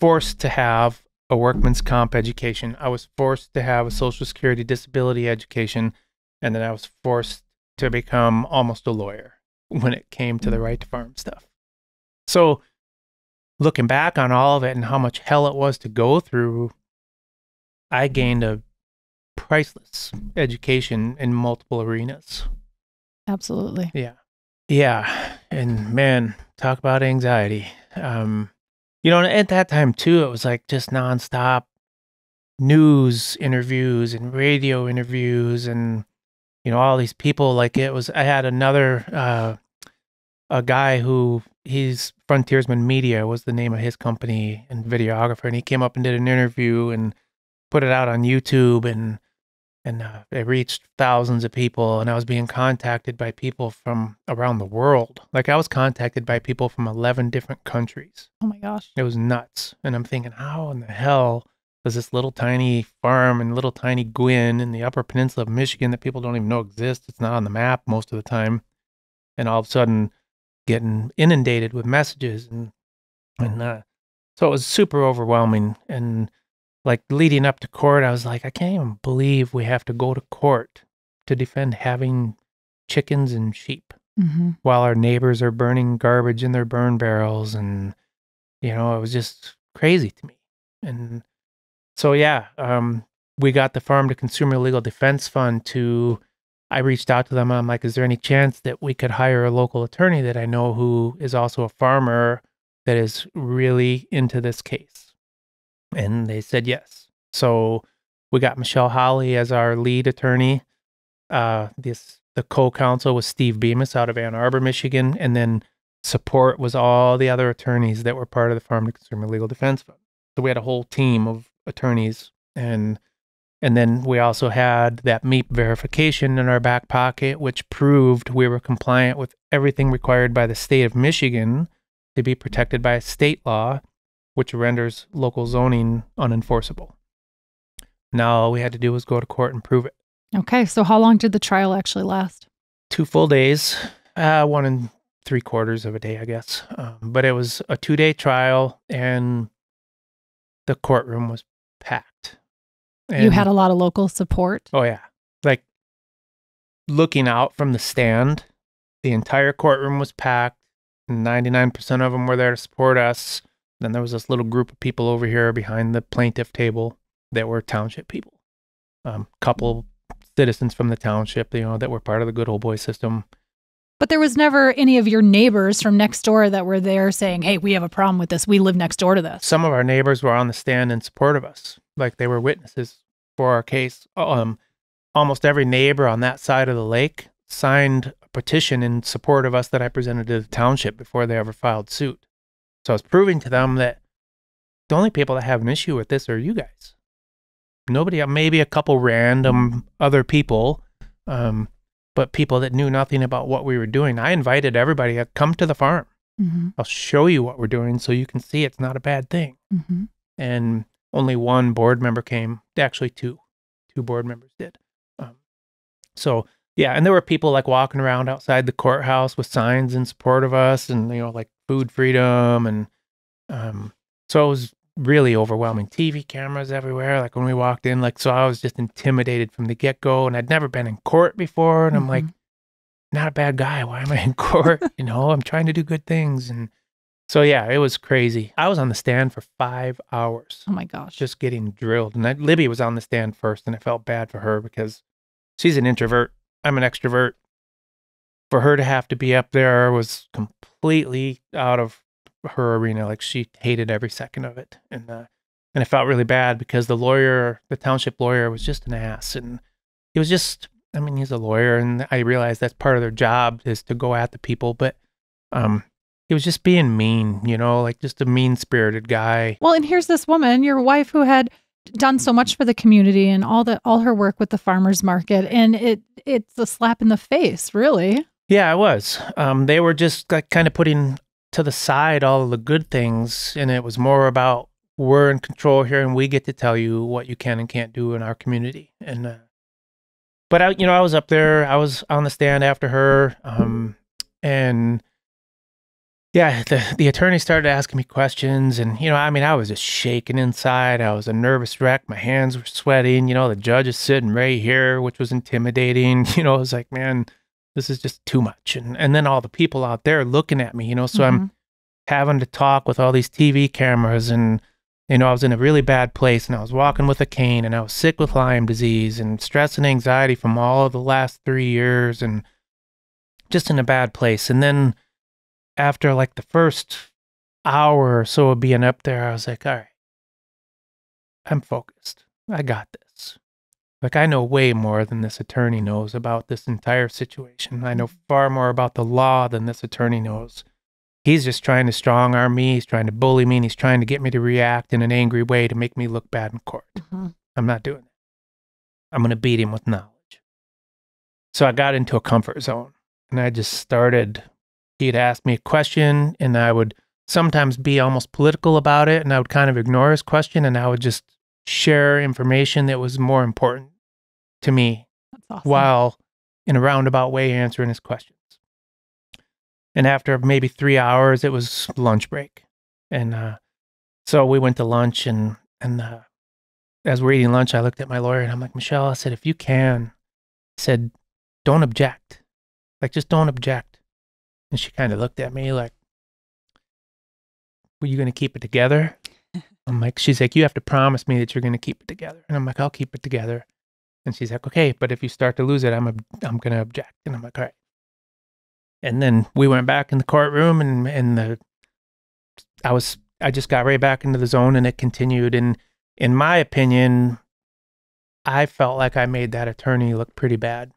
forced to have a workman's comp education. I was forced to have a social security disability education. And then I was forced to become almost a lawyer when it came to the mm. right to farm stuff. So, looking back on all of it and how much hell it was to go through, I gained a priceless education in multiple arenas. Absolutely. Yeah. Yeah. And man, talk about anxiety. Um, you know, at that time too, it was like just nonstop news interviews and radio interviews and you know all these people like it was i had another uh a guy who he's frontiersman media was the name of his company and videographer and he came up and did an interview and put it out on youtube and and uh, it reached thousands of people and i was being contacted by people from around the world. Like i was contacted by people from 11 different countries. Oh my gosh. it was nuts. And i'm thinking how in the hell does this little tiny farm in little tiny Gwinn in the upper peninsula of michigan that people don't even know exists it's not on the map most of the time? And all of a sudden getting inundated with messages and and uh, so it was super overwhelming. And like leading up to court i was like i can't even believe we have to go to court to defend having chickens and sheep hmm while our neighbors are burning garbage in their burn barrels and you know it was just crazy to me. And so yeah um we got the farm to consumer legal defense fund to i reached out to them i'm like is there any chance that we could hire a local attorney that i know who is also a farmer that is really into this case and they said yes so we got michelle Halley as our lead attorney uh this the co-counsel was Steve Bemis out of Ann Arbor, Michigan, and then support was all the other attorneys that were part of the Farm to Consumer Legal Defense Fund. So we had a whole team of attorneys, and and then we also had that MAEAP verification in our back pocket, which proved we were compliant with everything required by the state of Michigan to be protected by state law, which renders local zoning unenforceable. Now all we had to do was go to court and prove it. Okay. So, how long did the trial actually last? two full days, uh, one and three quarters of a day, I guess. Um, but it was a two day trial, and the courtroom was. You had a lot of local support. oh yeah, like looking out from the stand, the entire courtroom was packed. Ninety nine percent of them were there to support us. Then there was this little group of people over here behind the plaintiff table that were township people. Um, couple citizens from the township, you know, that were part of the good old boy system. But there was never any of your neighbors from next door that were there saying, hey, we have a problem with this. We live next door to this. some of our neighbors were on the stand in support of us like they were witnesses for our case um almost every neighbor on that side of the lake signed a petition in support of us that I presented to the township before they ever filed suit. So I was proving to them that the only people that have an issue with this are you guys. Nobody maybe a couple random other people um but people that knew nothing about what we were doing. I invited everybody to come to the farm. Hmm I'll show you what we're doing so you can see it's not a bad thing. Hmm and only one board member came. Actually, two, two board members did. Um, so yeah, and there were people like walking around outside the courthouse with signs in support of us, and you know, like food freedom, and um, so it was really overwhelming. TV cameras everywhere. Like when we walked in, like so I was just intimidated from the get go, and I'd never been in court before, and I'm like, not a bad guy. Why am I in court? you know, I'm trying to do good things, and so yeah, it was crazy. I was on the stand for five hours oh my gosh. just getting drilled. And I, Libby was on the stand first, and I felt bad for her because she's an introvert. I'm an extrovert. For her to have to be up there was completely out of her arena. Like she hated every second of it, and uh, and I felt really bad because the lawyer, the township lawyer, was just an ass, and he was just. I mean, he's a lawyer, and I realize that's part of their job is to go at the people, but um, he was just being mean, you know, like just a mean spirited guy. Well, and here's this woman, your wife, who had done so much for the community and all the all her work with the farmers market, and it it's a slap in the face, really. Yeah, it was. Um, they were just like kind of putting to the side all the good things, and it was more about we're in control here, and we get to tell you what you can and can't do in our community. And uh, but I, you know, I was up there. I was on the stand after her, um, and yeah, the the attorney started asking me questions, and you know, I mean, I was just shaking inside. I was a nervous wreck. My hands were sweating. You know, the judge is sitting right here, which was intimidating. You know, I was like, man, this is just too much. And and then all the people out there looking at me. You know, so Mm-hmm. I'm having to talk with all these TV cameras, and you know, I was in a really bad place, and I was walking with a cane, and I was sick with Lyme disease, and stress and anxiety from all of the last three years, and just in a bad place. And then after like the first hour or so of being up there, I was like, all right, I'm focused. I got this. Like, I know way more than this attorney knows about this entire situation. I know far more about the law than this attorney knows. He's just trying to strong arm me. He's trying to bully me. And he's trying to get me to react in an angry way to make me look bad in court. Mhm. I'm not doing it. I'm going to beat him with knowledge. So I got into a comfort zone and I just started. He'd ask me a question and I would sometimes be almost political about it and I would kind of ignore his question and I would just share information that was more important to me awesome. while in a roundabout way answering his questions. And after maybe three hours, it was lunch break. And uh, so we went to lunch and, and uh, as we're eating lunch, I looked at my lawyer and I'm like, Michelle, I said, if you can, I said, don't object. Like, just don't object. And she kind of looked at me like, were you going to keep it together? I'm like, she's like, you have to promise me that you're going to keep it together. And I'm like, I'll keep it together. And she's like, okay, but if you start to lose it, I'm, I'm going to object. And I'm like, all right. And then we went back in the courtroom and, and the, I was, I just got right back into the zone and it continued. And in my opinion, I felt like I made that attorney look pretty bad.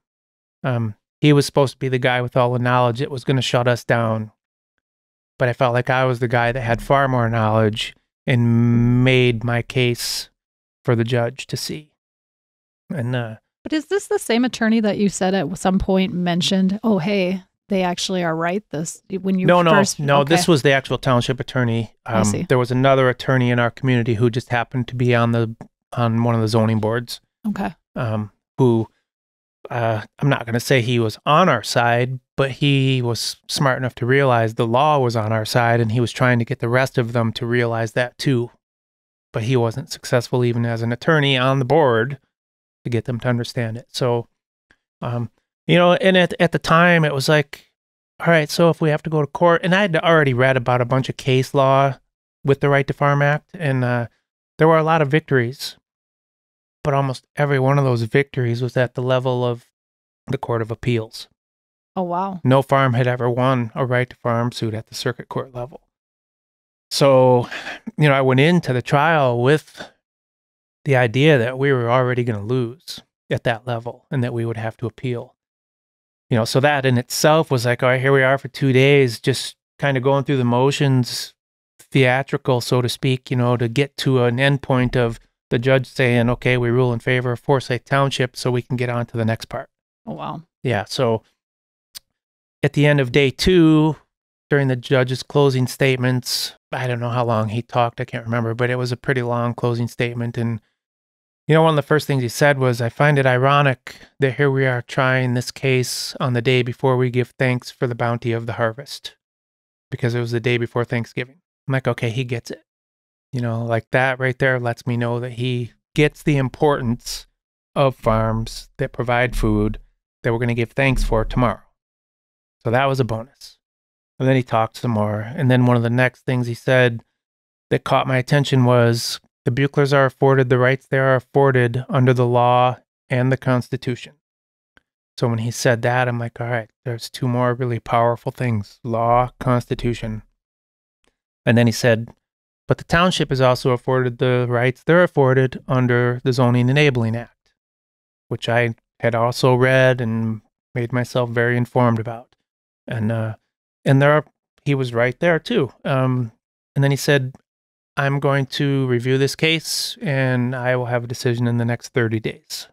Um, he was supposed to be the guy with all the knowledge that was going to shut us down. But I felt like I was the guy that had far more knowledge and made my case for the judge to see. And uh, But is this the same attorney that you said at some point mentioned, oh, hey, they actually are right? This, when you no, no, first. no. This okay. was the actual township attorney. I Um, see. There was another attorney in our community who just happened to be on the on one of the zoning boards. Okay. um, who uh, I'm not going to say he was on our side, but he was smart enough to realize the law was on our side, and he was trying to get the rest of them to realize that too. But he wasn't successful, even as an attorney on the board, to get them to understand it. So, um, you know, and at at the time, it was like, all right, so if we have to go to court, and I had already read about a bunch of case law with the Right to Farm Act, and uh, there were a lot of victories but almost every one of those victories was at the level of the Court of Appeals. Oh, wow. No farm had ever won a right to farm suit at the circuit court level. So, you know, I went into the trial with the idea that we were already going to lose at that level and that we would have to appeal. You know, so that in itself was like, all right, here we are for two days, just kind of going through the motions, theatrical, so to speak, you know, to get to an endpoint of the judge saying, okay, we rule in favor of Forsyth Township so we can get on to the next part. Oh, wow. Yeah. So at the end of day two, during the judge's closing statements, I don't know how long he talked, I can't remember, but it was a pretty long closing statement. And, you know, one of the first things he said was, I find it ironic that here we are trying this case on the day before we give thanks for the bounty of the harvest, because it was the day before Thanksgiving. I'm like, okay, he gets it. You know, like that right there lets me know that he gets the importance of farms that provide food that we're going to give thanks for tomorrow. So that was a bonus. And then he talked some more. And then one of the next things he said that caught my attention was the Buchlers are afforded the rights they are afforded under the law and the Constitution. So when he said that, I'm like, all right, there's two more really powerful things law, Constitution. And then he said, but the township is also afforded the rights they're afforded under the Zoning Enabling Act, which I had also read and made myself very informed about. And uh, and there are, he was right there too. Um, and then he said, "I'm going to review this case, and I will have a decision in the next 30 days."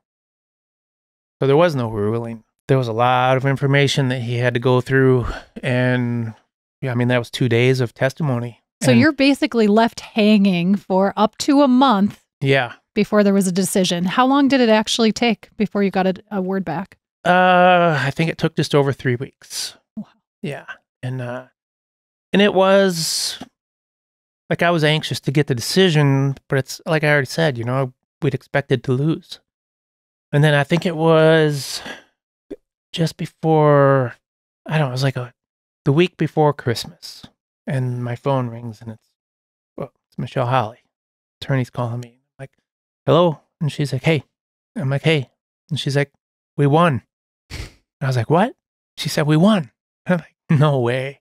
So there was no ruling. there was a lot of information that he had to go through. And yeah, I mean, that was two days of testimony. So And- you're basically left hanging for up to a month yeah. before there was a decision. How long did it actually take before you got a, a word back? Uh, I think it took just over three weeks. Wow. Yeah, and uh, and it was like I was anxious to get the decision, but it's like I already said, you know, we'd expected to lose, and then I think it was just before I don't know, it was like a the week before Christmas, and my phone rings, and it's well, it's Michelle Halley, attorney's calling me, I'm like, hello, and she's like, hey, I'm like, hey, and she's like, we won. I was like, what? She said, we won. I'm like, no way.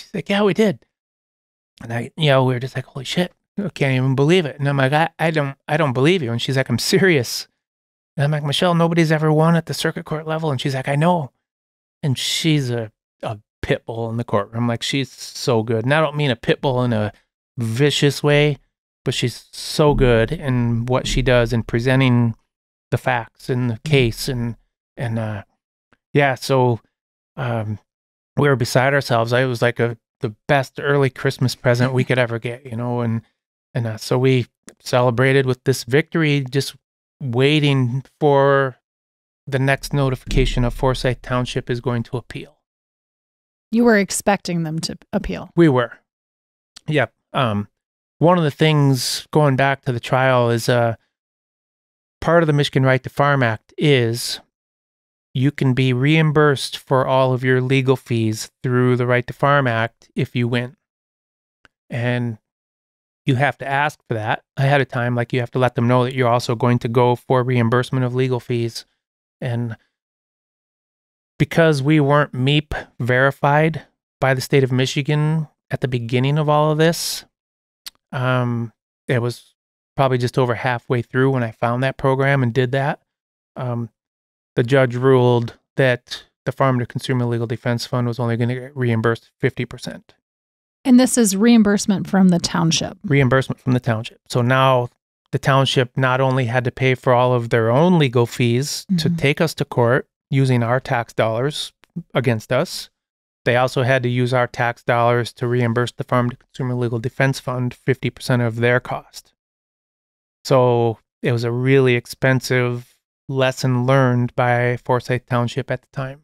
She's like, yeah, we did. And I, you know, we were just like, holy shit, I can't even believe it. And I'm like, I, I don't, I don't believe you. And she's like, I'm serious. And I'm like, Michelle, nobody's ever won at the circuit court level. And she's like, I know. And she's a, a pit bull in the courtroom. Like she's so good. And I don't mean a pit bull in a vicious way, but she's so good in what she does in presenting the facts and the case and and uh yeah so um we were beside ourselves i was like a the best early christmas present we could ever get you know and and uh, so we celebrated with this victory just waiting for the next notification of forsyth township is going to appeal You were expecting them to appeal. we were. Yep. Um one of the things going back to the trial is uh part of the michigan right to farm act is you can be reimbursed for all of your legal fees through the right to farm act if you win. And you have to ask for that ahead of time like you have to let them know that you're also going to go for reimbursement of legal fees. And because we weren't MAEAP verified by the state of michigan at the beginning of all of this um it was probably just over halfway through when i found that program and did that um the judge ruled that the farm to consumer legal defense fund was only going to get reimbursed 50% And this is reimbursement from the township. reimbursement from the township. So now the township not only had to pay for all of their own legal fees to Mhm. take us to court using our tax dollars against us, they also had to use our tax dollars to reimburse the Farm to Consumer Legal Defense Fund 50% of their cost. So it was a really expensive lesson learned by Forsyth Township at the time.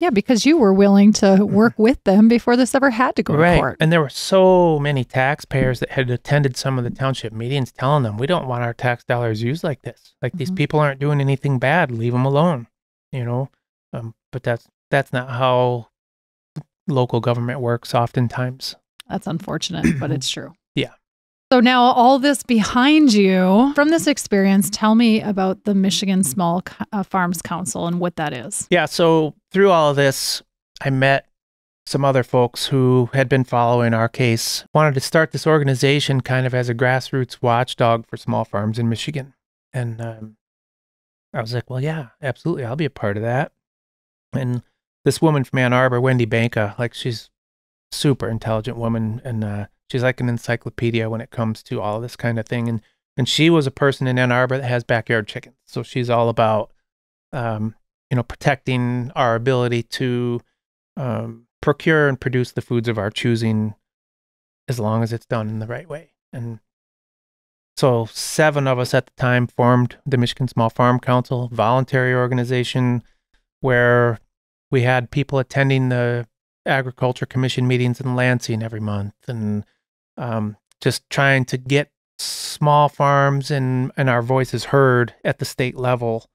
Yeah, because you were willing to work with them before this ever had to go to court. And there were so many taxpayers that had attended some of the township meetings telling them, we don't want our tax dollars used like this. Like these Mhm. people aren't doing anything bad. Leave them alone, you know? Um, but that's, that's not how local government works oftentimes. That's unfortunate, but it's true. Yeah. So now all this behind you, from this experience, tell me about the Michigan Small uh, Farms Council and what that is. Yeah. So through all of this, I met some other folks who had been following our case, wanted to start this organization kind of as a grassroots watchdog for small farms in Michigan. And um, I was like, well, yeah, absolutely. I'll be a part of that. And this woman from Ann Arbor, Wendy Banka, like she's super intelligent woman and uh, she's like an encyclopedia when it comes to all this kind of thing. And and she was a person in Ann Arbor that has backyard chickens. So she's all about um, you know, protecting our ability to um, procure and produce the foods of our choosing as long as it's done in the right way. And so, seven of us at the time formed the Michigan Small Farm Council, voluntary organization where we had people attending the Agriculture Commission meetings in Lansing every month and um, just trying to get small farms and, and our voices heard at the state level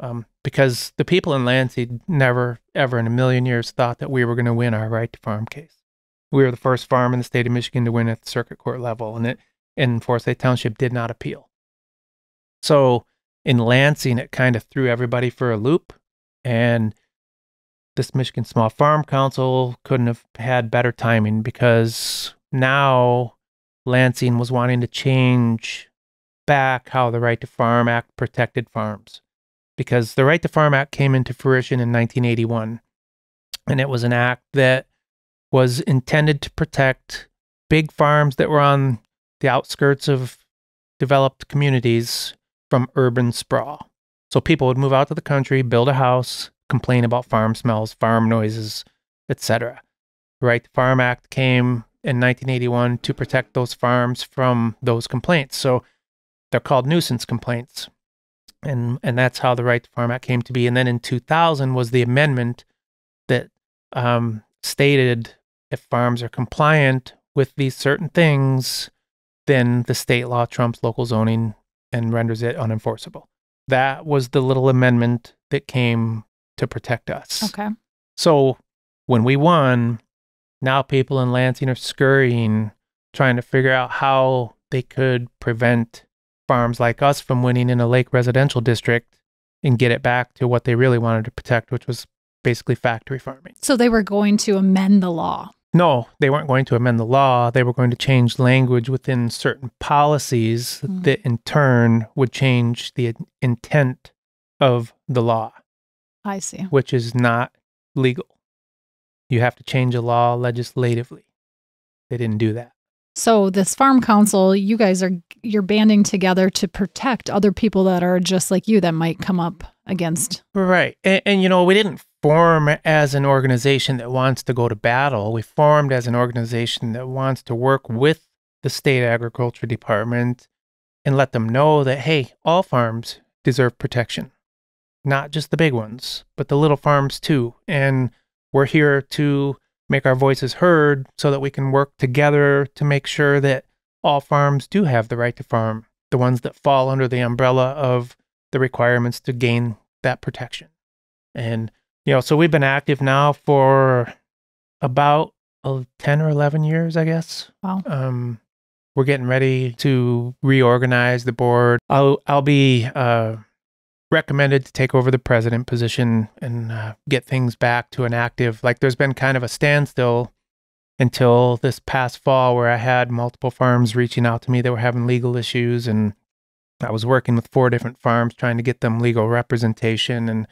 um, because the people in Lansing never, ever in a million years thought that we were going to win our right to farm case. We were the first farm in the state of Michigan to win at the circuit court level, and it in Forsyth Township did not appeal. So in Lansing, it kind of threw everybody for a loop, and this Michigan Small Farm Council couldn't have had better timing because now Lansing was wanting to change back how the Right to Farm Act protected farms because the Right to Farm Act came into fruition in 1981. And it was an act that was intended to protect big farms that were on the outskirts of developed communities from urban sprawl. So people would move out to the country, build a house, complain about farm smells, farm noises, etc. Right to Farm Act came in 1981 to protect those farms from those complaints. So they're called nuisance complaints. And and that's how the Right to Farm Act came to be. And then in 2000 was the amendment that um, stated if farms are compliant with these certain things, then the state law trumps local zoning and renders it unenforceable. That was the little amendment that came to protect us. Okay. So when we won, now people in Lansing are scurrying, trying to figure out how they could prevent farms like us from winning in a lake residential district and get it back to what they really wanted to protect, which was basically factory farming. So they were going to amend the law. No, they weren't going to amend the law. They were going to change language within certain policies Mm. that in turn would change the intent of the law, I see. which is not legal. You have to change a law legislatively. They didn't do that. So this farm council, you guys are you're banding together to protect other people that are just like you that might come up against. Right. And, and, you know, we didn't form as an organization that wants to go to battle. We formed as an organization that wants to work with the state agriculture department and let them know that, hey, all farms deserve protection, not just the big ones, but the little farms too. And we're here to make our voices heard so that we can work together to make sure that all farms do have the right to farm, the ones that fall under the umbrella of the requirements to gain that protection. And, you know, so we've been active now for about uh, 10 or 11 years, I guess. Wow. Um, we're getting ready to reorganize the board. I'll, I'll be uh, recommended to take over the president position and uh, get things back to an active, like there's been kind of a standstill until this past fall where I had multiple farms reaching out to me that were having legal issues and I was working with four different farms trying to get them legal representation and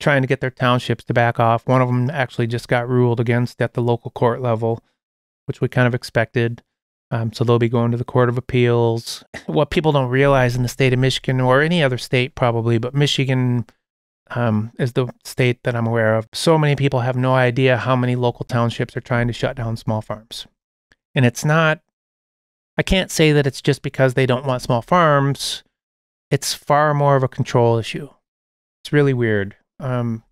trying to get their townships to back off. One of them actually just got ruled against at the local court level, which we kind of expected. Um, so they'll be going to the Court of Appeals. What people don't realize in the state of Michigan or any other state probably, but Michigan um, is the state that I'm aware of. So many people have no idea how many local townships are trying to shut down small farms. And it's not, I can't say that it's just because they don't want small farms. It's far more of a control issue. It's really weird. Um,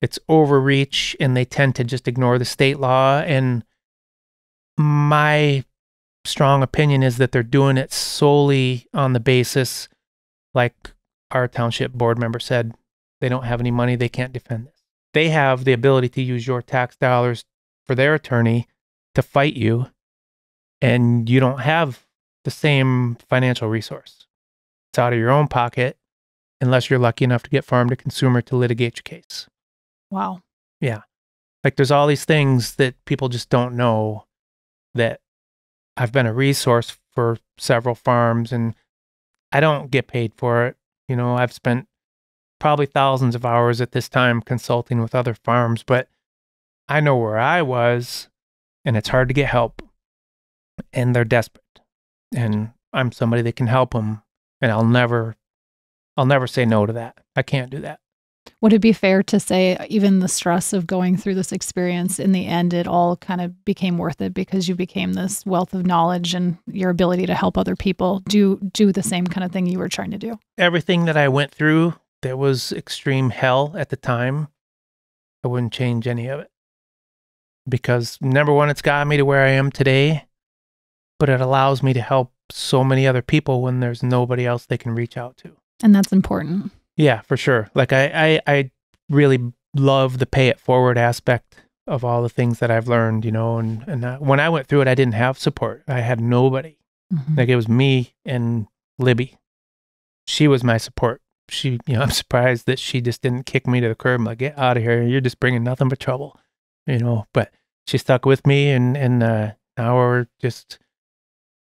it's overreach, and they tend to just ignore the state law. And my strong opinion is that they're doing it solely on the basis, like our township board member said, they don't have any money, they can't defend this. They have the ability to use your tax dollars for their attorney to fight you, and you don't have the same financial resource. It's out of your own pocket unless you're lucky enough to get farm to consumer to litigate your case. Wow. Yeah. Like there's all these things that people just don't know that I've been a resource for several farms and I don't get paid for it. You know, I've spent probably thousands of hours at this time consulting with other farms, but I know where I was and it's hard to get help and they're desperate. And I'm somebody that can help them and I'll never I'll never say no to that. I can't do that. Would it be fair to say, even the stress of going through this experience, in the end, it all kind of became worth it because you became this wealth of knowledge and your ability to help other people do do the same kind of thing you were trying to do? everything that I went through, there was extreme hell at the time. I wouldn't change any of it. Because number one, it's got me to where I am today, but it allows me to help so many other people when there's nobody else they can reach out to. And that's important. Yeah, for sure. Like I, I, I really love the pay it forward aspect of all the things that I've learned, you know, and, and uh, when I went through it, I didn't have support. I had nobody. Mhm. Like it was me and Libby. She was my support. She, you know, I'm surprised that she just didn't kick me to the curb. Like, get out of here. You're just bringing nothing but trouble, you know. But she stuck with me, and and uh, now we're just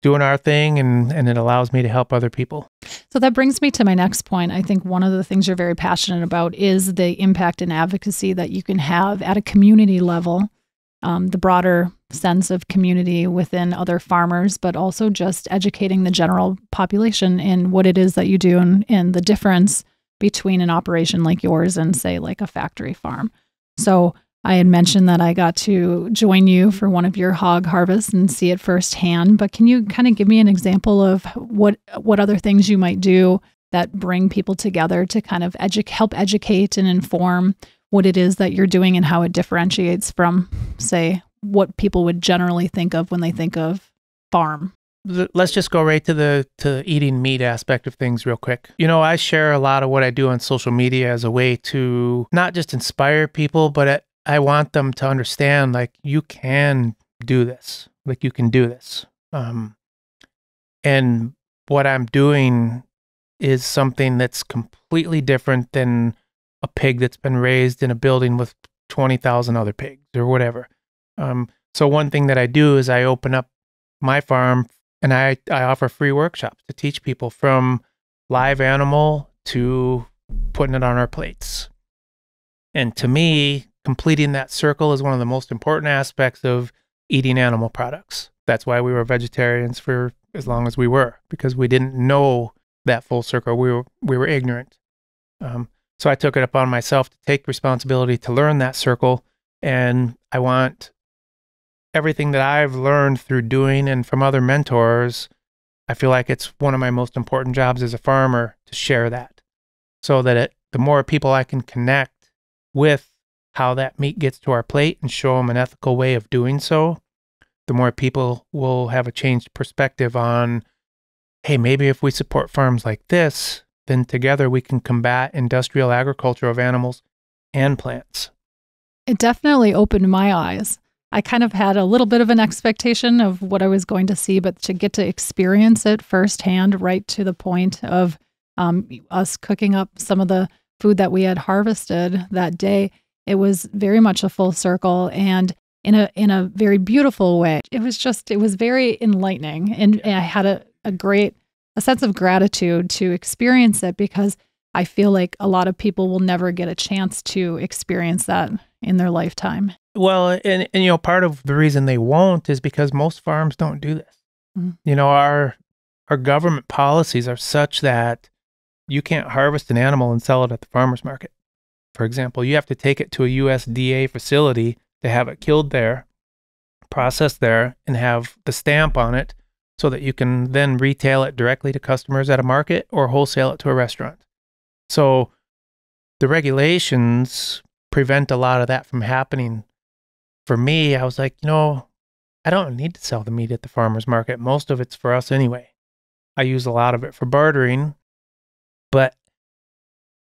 doing our thing, and and it allows me to help other people. So that brings me to my next point. I think one of the things you're very passionate about is the impact and advocacy that you can have at a community level, um, the broader sense of community within other farmers, but also just educating the general population in what it is that you do and, and the difference between an operation like yours and, say, like a factory farm. So I had mentioned that I got to join you for one of your hog harvests and see it firsthand. But can you kind of give me an example of what what other things you might do that bring people together to kind of edu- help educate and inform what it is that you're doing and how it differentiates from, say, what people would generally think of when they think of farm? let's just go right to the to eating meat aspect of things real quick. You know, I share a lot of what I do on social media as a way to not just inspire people, but I want them to understand like you can do this. Like you can do this. Um and what I'm doing is something that's completely different than a pig that's been raised in a building with 20,000 other pigs or whatever. Um, so one thing that I do is I open up my farm and I, I offer free workshops to teach people from live animal to putting it on our plates. And to me, completing that circle is one of the most important aspects of eating animal products. That's why we were vegetarians for as long as we were, because we didn't know that full circle. We were we were ignorant. Um, so I took it upon myself to take responsibility to learn that circle, and I want everything that I've learned through doing and from other mentors, I feel like it's one of my most important jobs as a farmer to share that so that it, the more people I can connect with how that meat gets to our plate and show them an ethical way of doing so, the more people will have a changed perspective on, hey, maybe if we support farms like this, then together we can combat industrial agriculture of animals and plants. It definitely opened my eyes. I kind of had a little bit of an expectation of what I was going to see, but to get to experience it firsthand, right to the point of um, us cooking up some of the food that we had harvested that day, it was very much a full circle and in a in a very beautiful way. It was just it was very enlightening, and, and I had a, a great a sense of gratitude to experience it because I feel like a lot of people will never get a chance to experience that in their lifetime. Well, and, and you know, part of the reason they won't is because most farms don't do this. Mm. You know, our our government policies are such that you can't harvest an animal and sell it at the farmers market. For example, you have to take it to a USDA facility to have it killed there, processed there, and have the stamp on it so that you can then retail it directly to customers at a market or wholesale it to a restaurant. So the regulations prevent a lot of that from happening for me, I was like, you know, I don't need to sell the meat at the farmer's market. Most of it's for us anyway. I use a lot of it for bartering, but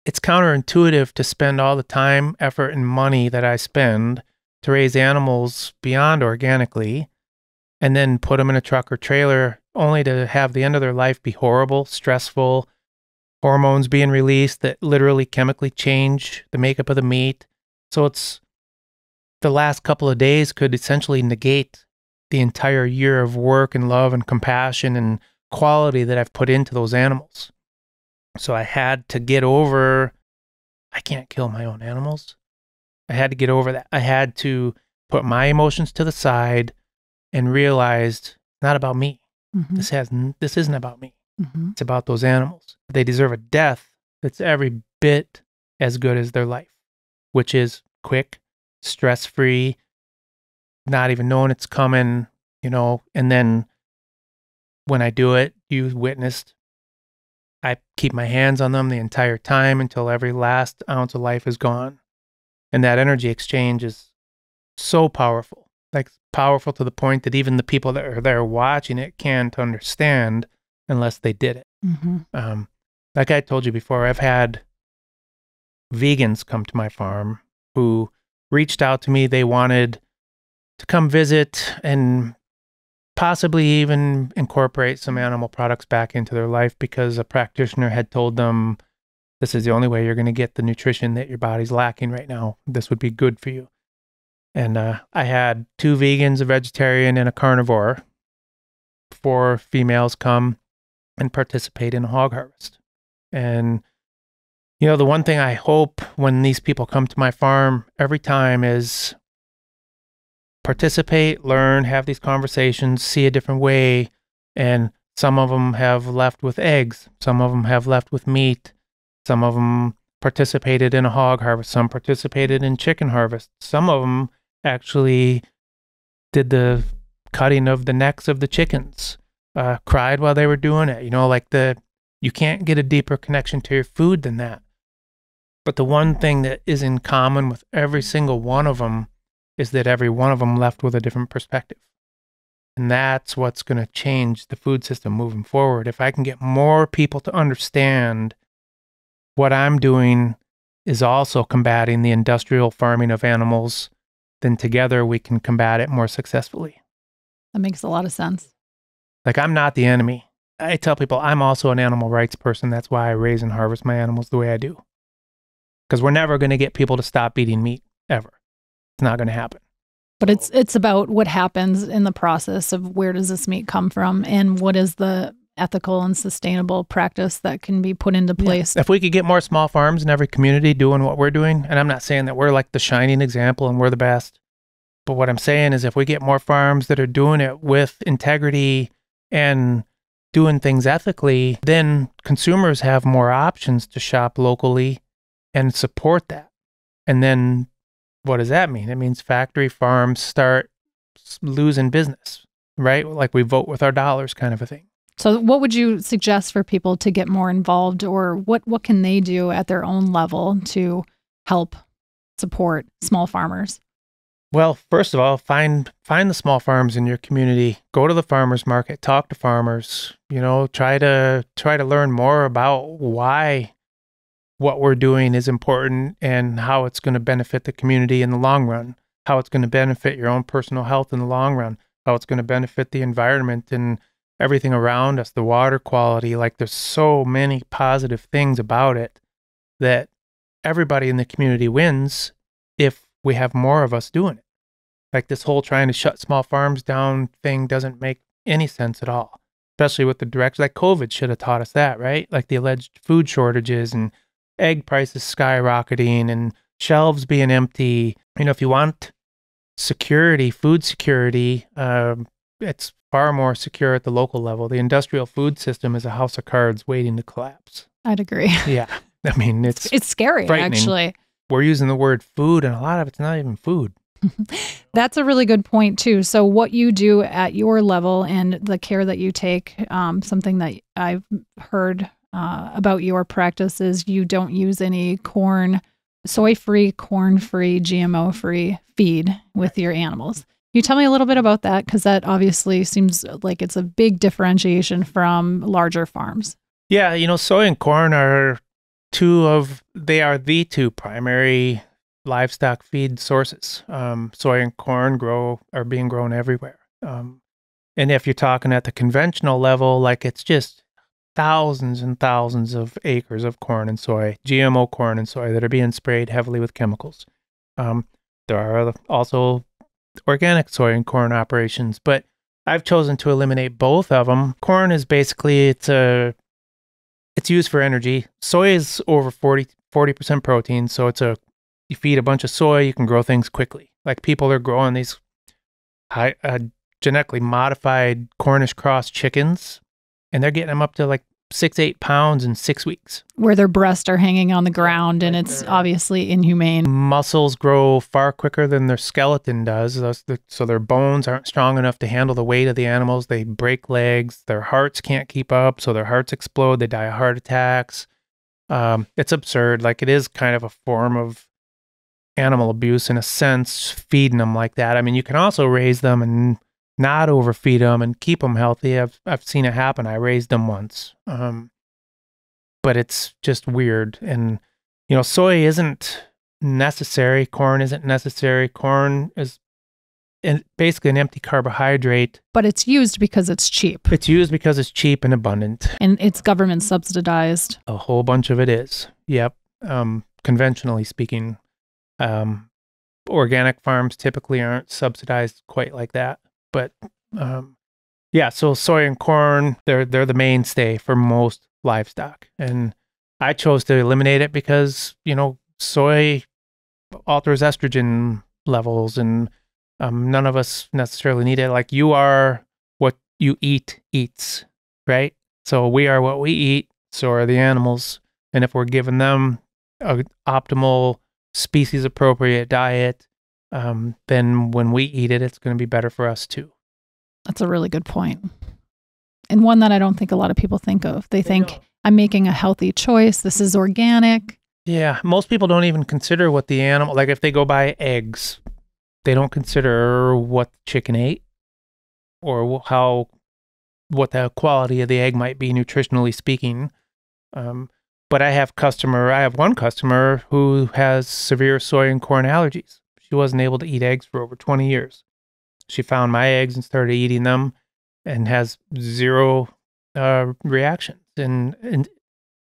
it's counterintuitive to spend all the time, effort, and money that I spend to raise animals beyond organically and then put them in a truck or trailer only to have the end of their life be horrible, stressful, hormones being released that literally chemically change the makeup of the meat. So it's the last couple of days could essentially negate the entire year of work and love and compassion and quality that I've put into those animals. So I had to get over I can't kill my own animals. I had to get over that. I had to put my emotions to the side and realized it's not about me. Mm-hmm. This has this isn't about me. Mm-hmm. It's about those animals. They deserve a death that's every bit as good as their life, which is quick, stress free, not even knowing it's coming, you know, and then when I do it, you witnessed, I keep my hands on them the entire time until every last ounce of life is gone. And that energy exchange is so powerful, like powerful to the point that even the people that are there watching it can't understand unless they did it. Mm-hmm. Um, like I told you before, I've had vegans come to my farm who reached out to me. They wanted to come visit and possibly even incorporate some animal products back into their life because a practitioner had told them this is the only way you're going to get the nutrition that your body's lacking right now. This would be good for you. And uh, I had two vegans, a vegetarian, and a carnivore. Four females come and participate in a hog harvest. And you know, the one thing I hope when these people come to my farm every time is participate, learn, have these conversations, see a different way. And some of them have left with eggs, some of them have left with meat. Some of them participated in a hog harvest. Some participated in chicken harvest. Some of them actually did the cutting of the necks of the chickens. Uh, cried while they were doing it. You know, like the you can't get a deeper connection to your food than that. But the one thing that is in common with every single one of them is that every one of them left with a different perspective. And that's what's going to change the food system moving forward. If I can get more people to understand what I'm doing is also combating the industrial farming of animals, then together we can combat it more successfully. That makes a lot of sense. Like, I'm not the enemy. I tell people I'm also an animal rights person. That's why I raise and harvest my animals the way I do. Because we're never going to get people to stop eating meat, ever. It's not going to happen. But it's it's about what happens in the process of where does this meat come from and what is the ethical and sustainable practice that can be put into place. Yeah. If we could get more small farms in every community doing what we're doing, and I'm not saying that we're like the shining example and we're the best, but what I'm saying is if we get more farms that are doing it with integrity and doing things ethically, then consumers have more options to shop locally and support that. And then what does that mean? It means factory farms start losing business, right? Like we vote with our dollars kind of a thing. So what would you suggest for people to get more involved or what what can they do at their own level to help support small farmers? Well, first of all, find find the small farms in your community. Go to the farmers market, talk to farmers, you know, try to try to learn more about why what we're doing is important and how it's going to benefit the community in the long run, how it's going to benefit your own personal health in the long run, how it's going to benefit the environment and everything around us, the water quality. Like there's so many positive things about it that everybody in the community wins if we have more of us doing it. Like this whole trying to shut small farms down thing doesn't make any sense at all, especially with the direct, like COVID should have taught us that, right? Like the alleged food shortages and egg prices skyrocketing and shelves being empty. You know, if you want security, food security, um, it's far more secure at the local level. The industrial food system is a house of cards waiting to collapse. I'd agree. Yeah. I mean, it's it's scary actually. We're using the word food and a lot of it's not even food. That's a really good point too. So what you do at your level and the care that you take, um, something that I've heard uh, about your practice is you don't use any corn, soy free, corn free, GMO free feed with your animals. Can you tell me a little bit about that? Because that obviously seems like it's a big differentiation from larger farms. Yeah, you know, soy and corn are two of, they are the two primary livestock feed sources. Um, soy and corn grow are being grown everywhere. Um, and if you're talking at the conventional level, like it's just thousands and thousands of acres of corn and soy, GMO corn and soy that are being sprayed heavily with chemicals. Um, there are also organic soy and corn operations, but I've chosen to eliminate both of them. Corn is basically it's a it's used for energy. Soy is over 40 percent protein, so it's a you feed a bunch of soy, you can grow things quickly. Like people are growing these high uh, genetically modified Cornish cross chickens and they're getting them up to like six, eight pounds in six weeks. Where their breasts are hanging on the ground and it's obviously inhumane. Muscles grow far quicker than their skeleton does. So their bones aren't strong enough to handle the weight of the animals. They break legs. Their hearts can't keep up. So their hearts explode. They die of heart attacks. Um, it's absurd. Like it is kind of a form of animal abuse in a sense, feeding them like that. I mean, you can also raise them and not overfeed them and keep them healthy. I've I've seen it happen. I raised them once, um, but it's just weird. And you know, soy isn't necessary. Corn isn't necessary. Corn is basically an empty carbohydrate. But it's used because it's cheap. It's used because it's cheap and abundant. And it's government subsidized. A whole bunch of it is. Yep. Um, conventionally speaking, um, organic farms typically aren't subsidized quite like that. But um, yeah, so soy and corn, they're they're the mainstay for most livestock. And I chose to eliminate it because, you know, soy alters estrogen levels and um, none of us necessarily need it. Like you are what you eat eats, right? So we are what we eat, so are the animals. And if we're giving them a optimal species appropriate diet, um, then when we eat it, it's going to be better for us too. That's a really good point. And one that I don't think a lot of people think of. They, think I'm making a healthy choice. This is organic. Yeah, most people don't even consider what the animal like if they go buy eggs, they don't consider what the chicken ate or how what the quality of the egg might be nutritionally speaking. Um, but I have customer, I have one customer who has severe soy and corn allergies. She wasn't able to eat eggs for over 20 years. She found my eggs and started eating them and has zero uh, reactions. And, and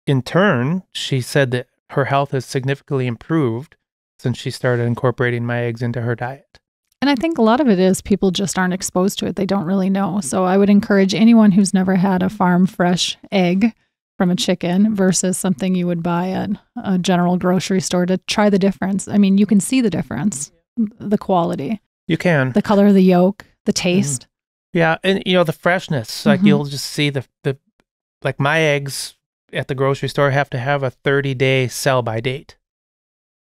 in turn, she said that her health has significantly improved since she started incorporating my eggs into her diet. And I think a lot of it is people just aren't exposed to it. They don't really know. So I would encourage anyone who's never had a farm fresh egg from a chicken versus something you would buy at a general grocery store to try the difference. I mean, you can see the difference, the quality, You can. the color of the yolk, the taste. Yeah, and you know the freshness. Like Mhm. you'll just see the the like my eggs at the grocery store have to have a 30 day sell by date.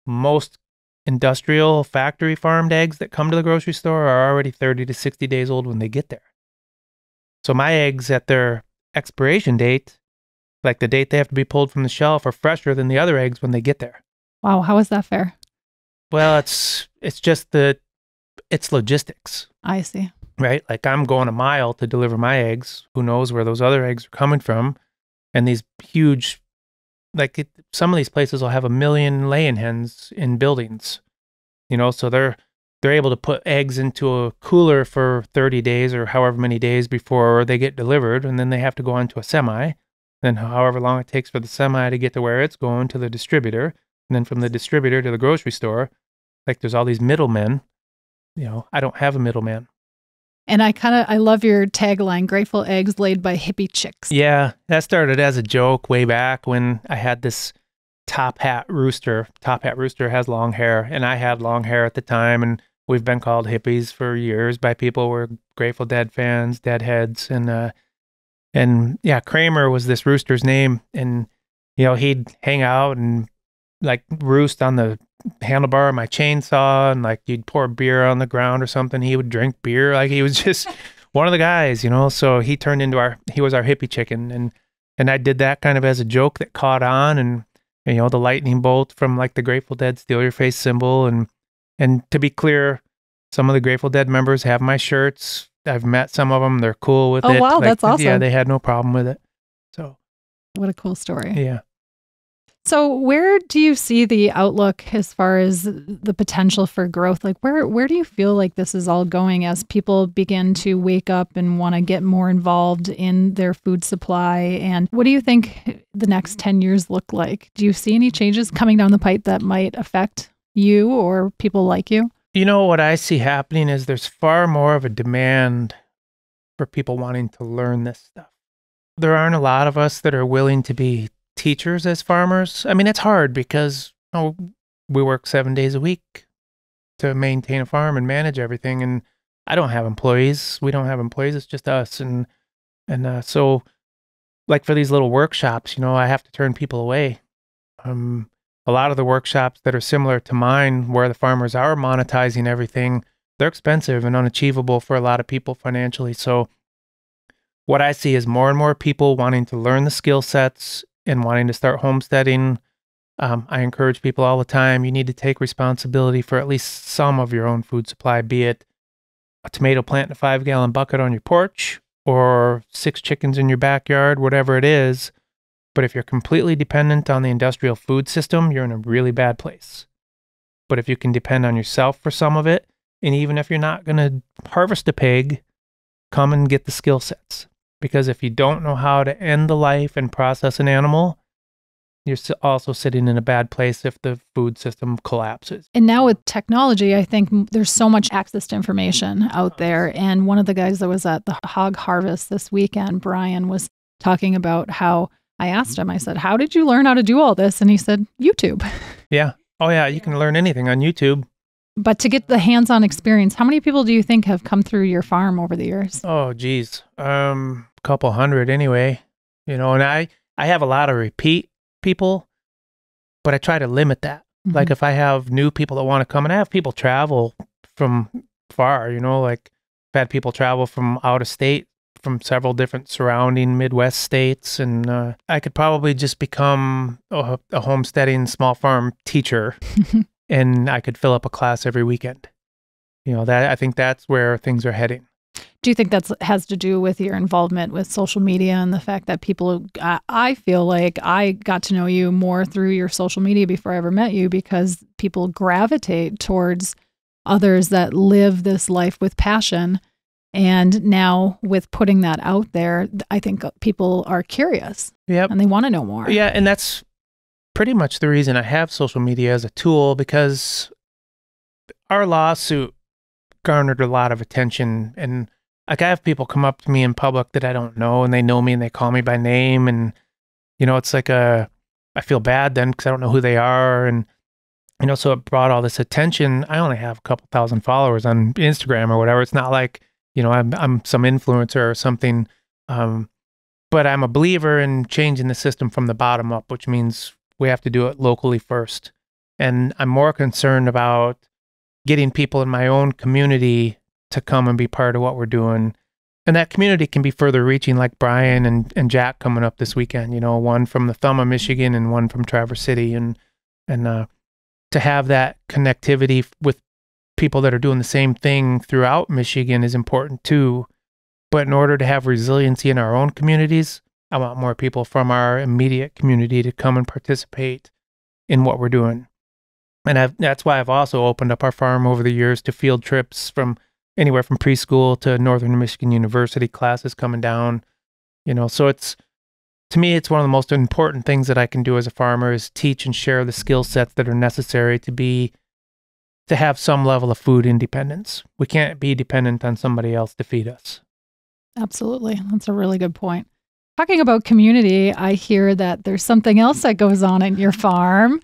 Most industrial factory farmed eggs that come to the grocery store are already 30 to 60 days old when they get there. So my eggs at their expiration date, like the date they have to be pulled from the shelf, are fresher than the other eggs when they get there. Wow, how is that fair? Well, it's it's just the it's logistics. I see. right? Like I'm going a mile to deliver my eggs. Who knows where those other eggs are coming from? And these huge, like it, some of these places will have a million laying hens in buildings, you know, so they're they're able to put eggs into a cooler for 30 days or however many days before they get delivered, and then they have to go onto a semi. Then however long it takes for the semi to get to where it's going to the distributor, and then from the distributor to the grocery store, like there's all these middlemen. You know, I don't have a middleman. And I kind of I love your tagline, grateful eggs laid by hippie chicks. Yeah, that started as a joke way back when I had this top hat rooster. Top hat rooster has long hair, and I had long hair at the time, and we've been called hippies for years by people who were Grateful Dead fans, Deadheads, and uh, and yeah, Kramer was this rooster's name, and you know he'd hang out and like roost on the handlebar of my chainsaw, and like you'd pour beer on the ground or something. He would drink beer, like he was just one of the guys, you know. So he turned into our he was our hippie chicken, and and I did that kind of as a joke that caught on, and you know the lightning bolt from like the Grateful Dead steal your face symbol, and and to be clear, some of the Grateful Dead members have my shirts. I've met some of them; they're cool with Oh, it. wow, Like, that's Yeah, they had no problem with it. So What a cool story. yeah. So where do you see the outlook as far as the potential for growth? Like where where do you feel like this is all going as people begin to wake up and want to get more involved in their food supply and what do you think the next 10 years look like? Do you see any changes coming down the pipe that might affect you or people like you? You know what I see happening is there's far more of a demand for people wanting to learn this stuff. There aren't a lot of us that are willing to be teachers as farmers. I mean, it's hard because oh, we work seven days a week to maintain a farm and manage everything, and I don't have employees. We don't have employees. It's just us, and and uh, so like for these little workshops, you know, I have to turn people away. Um, a lot of the workshops that are similar to mine, where the farmers are monetizing everything, they're expensive and unachievable for a lot of people financially. So, what I see is more and more people wanting to learn the skill sets and wanting to start homesteading. Um, I encourage people all the time you need to take responsibility for at least some of your own food supply, be it a tomato plant in a five gallon bucket on your porch or six chickens in your backyard, whatever it is. But if you're completely dependent on the industrial food system, you're in a really bad place. But if you can depend on yourself for some of it, and even if you're not going to harvest a pig, come and get the skill sets. Because if you don't know how to end the life and process an animal, you're also sitting in a bad place if the food system collapses. And now with technology, I think there's so much access to information out there. And one of the guys that was at the hog harvest this weekend, Brian, was talking about how I asked him, I said, How did you learn how to do all this? And he said, YouTube. Yeah. Oh, yeah. You can learn anything on YouTube. But to get the hands on experience, how many people do you think have come through your farm over the years? Oh, geez. Um, a couple hundred anyway. You know, and I, I have a lot of repeat people. but I try to limit that. Like Mhm. if I have new people that want to come, and I have people travel from far, you know, like I've had people travel from out of state, from several different surrounding Midwest states, and uh, I could probably just become a, a homesteading small farm teacher, and I could fill up a class every weekend. You know that I think that's where things are heading. Do you think that's has to do with your involvement with social media and the fact that people? I, I feel like I got to know you more through your social media before I ever met you because people gravitate towards others that live this life with passion. And now, with putting that out there, I think people are curious Yep. and they want to know more. Yeah, and that's pretty much the reason I have social media as a tool because our lawsuit garnered a lot of attention and like I have people come up to me in public that I don't know and they know me and they call me by name and you know it's like a I feel bad then cuz I don't know who they are and you know so it brought all this attention. I only have a couple thousand followers on Instagram or whatever. It's not like, you know, I'm I'm some influencer or something um but I'm a believer in changing the system from the bottom up, which means we have to do it locally first. And I'm more concerned about getting people in my own community to come and be part of what we're doing. And that community can be further reaching, like Brian and, and Jack coming up this weekend, you know, one from the thumb of Michigan and one from Traverse City. And, and uh, to have that connectivity with people that are doing the same thing throughout Michigan is important too. But in order to have resiliency in our own communities, I want more people from our immediate community to come and participate in what we're doing. And I've, that's why I've also opened up our farm over the years to field trips from anywhere from preschool to Northern Michigan University classes coming down. You know, so it's to me, it's one of the most important things that I can do as a farmer is teach and share the skill sets that are necessary to be to have some level of food independence. We can't be dependent on somebody else to feed us. Absolutely. That's a really good point. Talking about community, I hear that there's something else that goes on at your farm,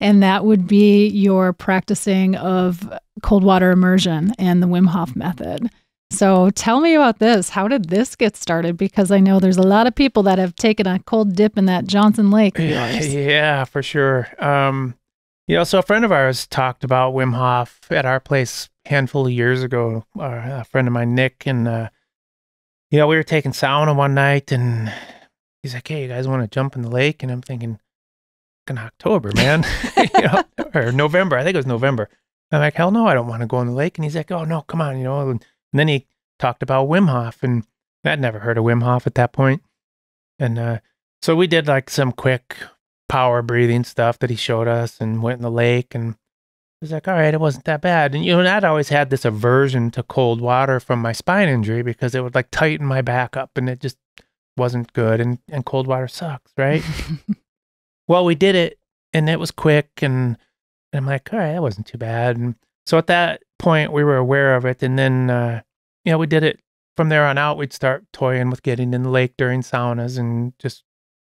and that would be your practicing of cold water immersion and the Wim Hof method. So tell me about this. How did this get started? Because I know there's a lot of people that have taken a cold dip in that Johnson Lake yours. Yeah, for sure. Um, you know, so a friend of ours talked about Wim Hof at our place a handful of years ago. Uh, a friend of mine, Nick, and uh, you know, we were taking sauna one night, and he's like, "Hey, you guys want to jump in the lake?" And I'm thinking, "In October, man, you know, or November. I think it was November." I'm like, "Hell no, I don't want to go in the lake." And he's like, "Oh no, come on," you know. And, and then he talked about Wim Hof, and I'd never heard of Wim Hof at that point. and uh, so we did like some quick power breathing stuff that he showed us and went in the lake and was like, all right, it wasn't that bad. And you know, and I'd always had this aversion to cold water from my spine injury because it would like tighten my back up and it just wasn't good and, and cold water sucks, right? well, we did it and it was quick and, and I'm like, all right, that wasn't too bad. And so at that point we were aware of it and then uh you know, we did it from there on out we'd start toying with getting in the lake during saunas and just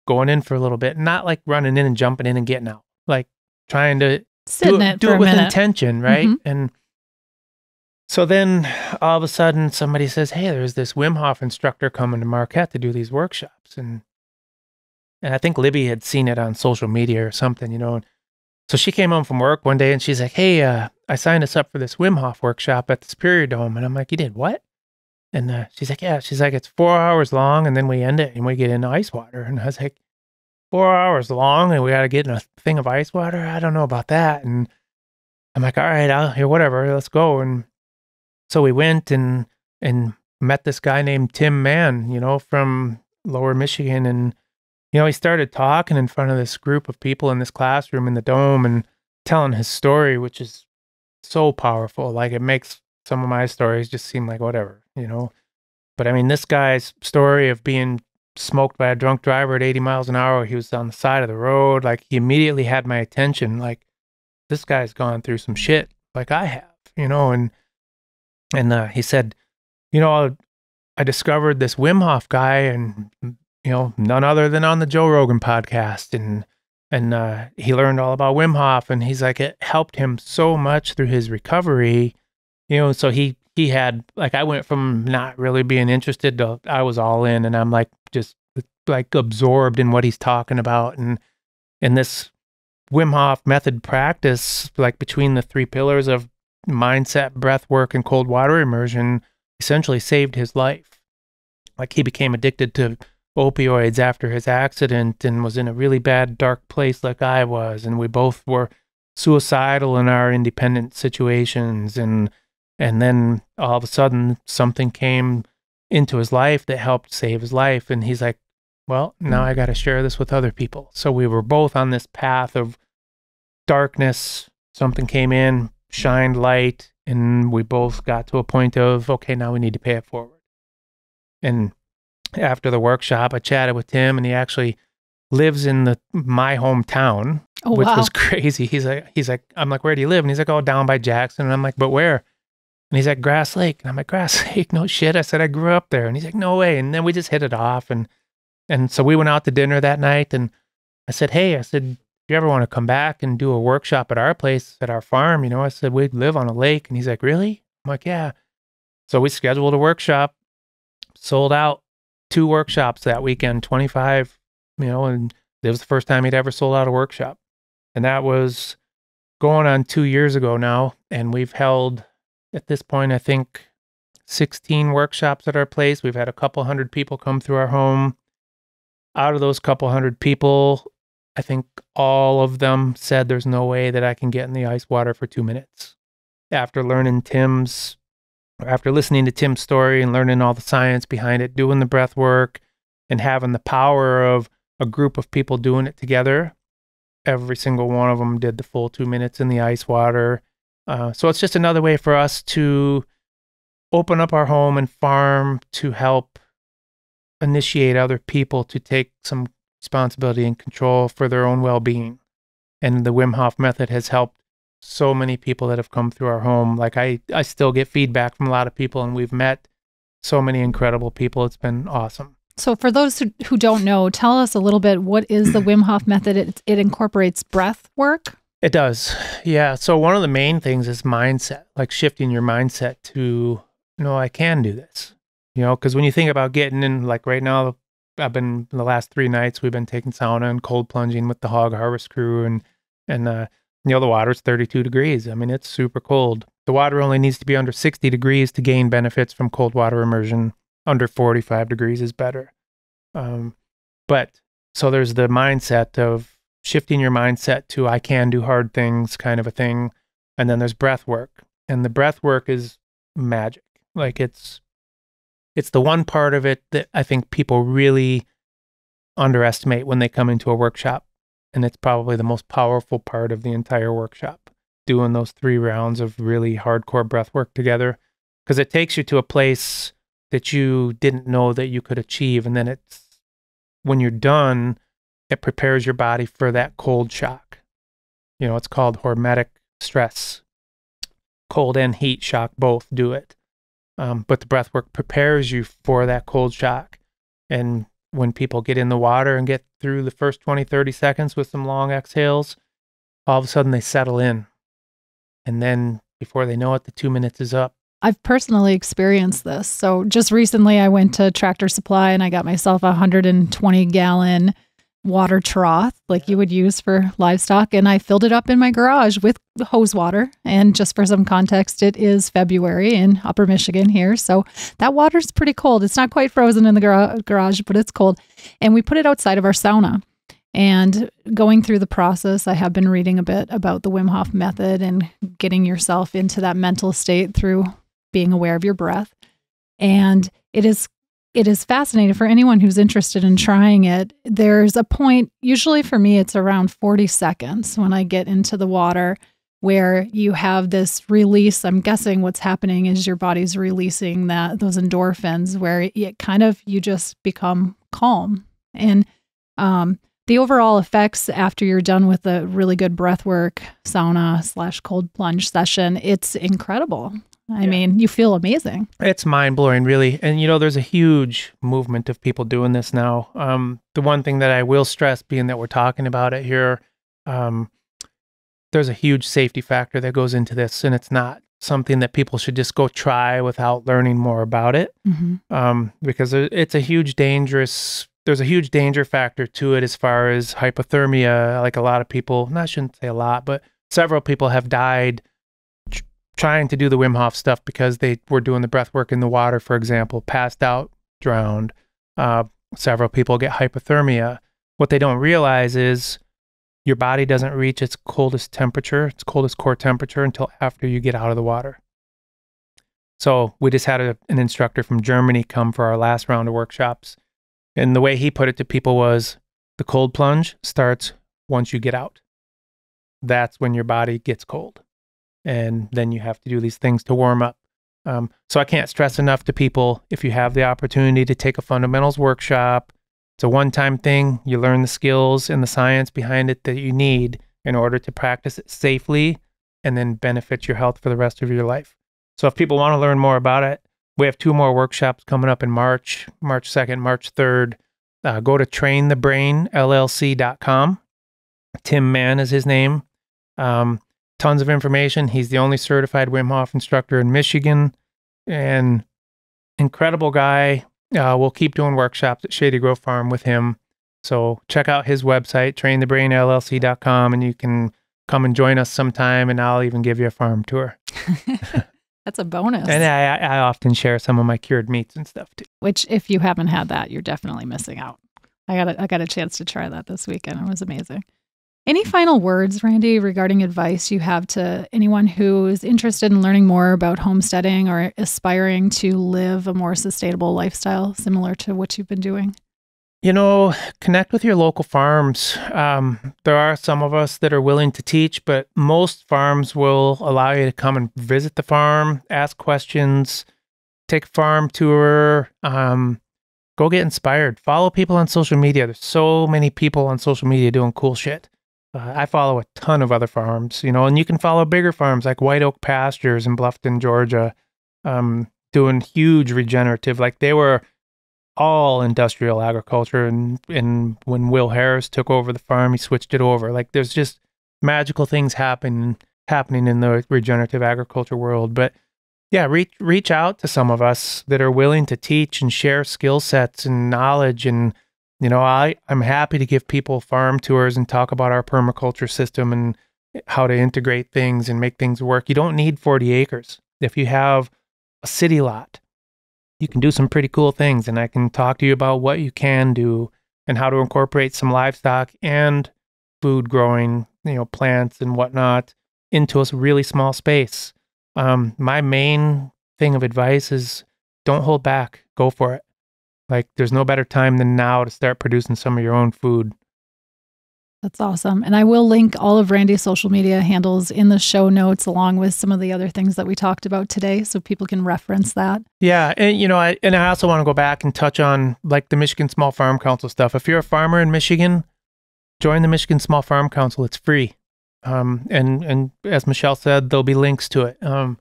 going in for a little bit, not like running in and jumping in and getting out, like trying to Sit do it, it do it with minute. intention, right? Mhm. And so then all of a sudden somebody says, "Hey, there's this Wim Hof instructor coming to Marquette to do these workshops," and and I think Libby had seen it on social media or something, you know. And so she came home from work one day and she's like, "Hey, uh, I signed us up for this Wim Hof workshop at the Superior Dome," and I'm like, "You did what?" And uh, she's like, "Yeah." She's like, "It's four hours long, and then we end it and we get into ice water." And I was like, four hours long and we got to get in a thing of ice water. I don't know about that. And I'm like, all right, I'll here, whatever, let's go. And so we went and, and met this guy named Tim Mann, you know, from lower Michigan. And, you know, he started talking in front of this group of people in this classroom in the dome and telling his story, which is so powerful. Like it makes some of my stories just seem like whatever, you know. But I mean, this guy's story of being smoked by a drunk driver at 80 miles an hour. He was on the side of the road. Like he immediately had my attention. Like this guy's gone through some shit like I have, you know. And and uh, he said, you know, I discovered this Wim Hof guy, and you know, none other than on the Joe Rogan podcast, and and uh, he learned all about Wim Hof, and he's like, it helped him so much through his recovery, you know. So he he had like I went from not really being interested to I was all in, and I'm like just like absorbed in what he's talking about, and and this Wim Hof method practice, like between the three pillars of mindset, breath work, and cold water immersion, essentially saved his life. Like he became addicted to opioids after his accident and was in a really bad, dark place like I was. And we both were suicidal in our independent situations. And and then all of a sudden something came into his life that helped save his life. And he's like, Well, now I hmm. gotta share this with other people. So we were both on this path of darkness. Something came in, shined light, and we both got to a point of, okay, now we need to pay it forward. And after the workshop, I chatted with Tim, and he actually lives in the my hometown, Oh, which wow. was crazy. He's like, he's like, I'm like, where do you live? And he's like, oh, down by Jackson. And I'm like, but where? And he's like, Grass Lake. And I'm like, Grass Lake? No shit. I said I grew up there. And he's like, no way. And then we just hit it off, and and so we went out to dinner that night, and I said, hey, I said, if you ever want to come back and do a workshop at our place at our farm, you know, I said we'd live on a lake, and he's like, really? I'm like, yeah. So we scheduled a workshop, sold out two workshops that weekend, 25, you know, and it was the first time he'd ever sold out a workshop. And that was going on two years ago now. And we've held at this point, I think 16 workshops at our place. We've had a couple hundred people come through our home. Out of those couple hundred people, I think all of them said there's no way that I can get in the ice water for two minutes. After learning Tim's, after listening to Tim's story and learning all the science behind it, doing the breath work and having the power of a group of people doing it together, every single one of them did the full two minutes in the ice water. Uh, so it's just another way for us to open up our home and farm to help initiate other people to take some responsibility and control for their own well-being. And the Wim Hof method has helped so many people that have come through our home. Like I, I still get feedback from a lot of people, and we've met so many incredible people. It's been awesome. So, for those who, who don't know, tell us a little bit what is the Wim Hof method? It, it incorporates breath work. It does. Yeah. So one of the main things is mindset, like shifting your mindset to, no, I can do this. You know, because when you think about getting in, like right now, I've been the last three nights we've been taking sauna and cold plunging with the hog harvest crew, and and uh, you know the water's 32 degrees. I mean, it's super cold. The water only needs to be under 60 degrees to gain benefits from cold water immersion. Under 45 degrees is better. Um, but so there's the mindset of shifting your mindset to I can do hard things kind of a thing. And then there's breath work. And the breath work is magic. Like it's it's the one part of it that I think people really underestimate when they come into a workshop. And it's probably the most powerful part of the entire workshop, doing those three rounds of really hardcore breath work together. Because it takes you to a place that you didn't know that you could achieve. And then it's when you're done, it prepares your body for that cold shock. You know, it's called hormetic stress. Cold and heat shock both do it. Um, but the breath work prepares you for that cold shock. And when people get in the water and get through the first 20, 30 seconds with some long exhales, all of a sudden they settle in. And then before they know it, the two minutes is up. I've personally experienced this. So just recently, I went to Tractor Supply and I got myself a 120 gallon water trough, like you would use for livestock, and I filled it up in my garage with hose water. And just for some context, it is February in Upper Michigan here, so that water's pretty cold. It's not quite frozen in the gar- garage, but it's cold. And we put it outside of our sauna. And going through the process, I have been reading a bit about the Wim Hof method and getting yourself into that mental state through being aware of your breath. And it is it is fascinating for anyone who's interested in trying it. There's a point, usually for me, it's around 40 seconds when I get into the water where you have this release. I'm guessing what's happening is your body's releasing that those endorphins where it kind of you just become calm. And um, the overall effects after you're done with a really good breath work sauna slash cold plunge session, it's incredible. I Yeah. mean, you feel amazing. It's mind blowing, really. And you know, there's a huge movement of people doing this now. Um, the one thing that I will stress, being that we're talking about it here, um, there's a huge safety factor that goes into this, and it's not something that people should just go try without learning more about it. Mm-hmm. Um, because it's a huge, dangerous there's a huge danger factor to it as far as hypothermia. Like a lot of people, I shouldn't say a lot, but several people have died trying to do the Wim Hof stuff because they were doing the breath work in the water, for example, passed out, drowned. Uh, several people get hypothermia. What they don't realize is your body doesn't reach its coldest temperature, its coldest core temperature until after you get out of the water. So we just had a, an instructor from Germany come for our last round of workshops. And the way he put it to people was the cold plunge starts once you get out. That's when your body gets cold. And then you have to do these things to warm up. Um, so I can't stress enough to people if you have the opportunity to take a fundamentals workshop, it's a one time thing. You learn the skills and the science behind it that you need in order to practice it safely and then benefit your health for the rest of your life. So if people want to learn more about it, we have two more workshops coming up in March, March 2nd, March 3rd. Uh, go to trainthebrainllc.com. Tim Mann is his name. Um, tons of information. He's the only certified Wim Hof instructor in Michigan and incredible guy. Uh, we'll keep doing workshops at Shady Grove Farm with him. So check out his website, trainthebrainllc.com, and you can come and join us sometime, and I'll even give you a farm tour. That's a bonus. And I, I often share some of my cured meats and stuff too. Which, if you haven't had that, you're definitely missing out. I got a, I got a chance to try that this weekend. It was amazing. Any final words, Randy, regarding advice you have to anyone who is interested in learning more about homesteading or aspiring to live a more sustainable lifestyle similar to what you've been doing? You know, connect with your local farms. Um, there are some of us that are willing to teach, but most farms will allow you to come and visit the farm, ask questions, take a farm tour, um, go get inspired. Follow people on social media. There's so many people on social media doing cool shit. Uh, I follow a ton of other farms, you know, and you can follow bigger farms like White Oak Pastures in Bluffton, Georgia, um, doing huge regenerative. Like they were all industrial agriculture, and and when Will Harris took over the farm, he switched it over. Like there's just magical things happen happening in the regenerative agriculture world. But yeah, reach reach out to some of us that are willing to teach and share skill sets and knowledge and you know, I, I'm happy to give people farm tours and talk about our permaculture system and how to integrate things and make things work. You don't need 40 acres. If you have a city lot, you can do some pretty cool things. And I can talk to you about what you can do and how to incorporate some livestock and food growing, you know, plants and whatnot into a really small space. Um, my main thing of advice is don't hold back, go for it. Like there's no better time than now to start producing some of your own food. That's awesome. And I will link all of Randy's social media handles in the show notes along with some of the other things that we talked about today so people can reference that. Yeah, and you know, I and I also want to go back and touch on like the Michigan Small Farm Council stuff. If you're a farmer in Michigan, join the Michigan Small Farm Council. It's free. Um, and and as Michele said, there'll be links to it. Um,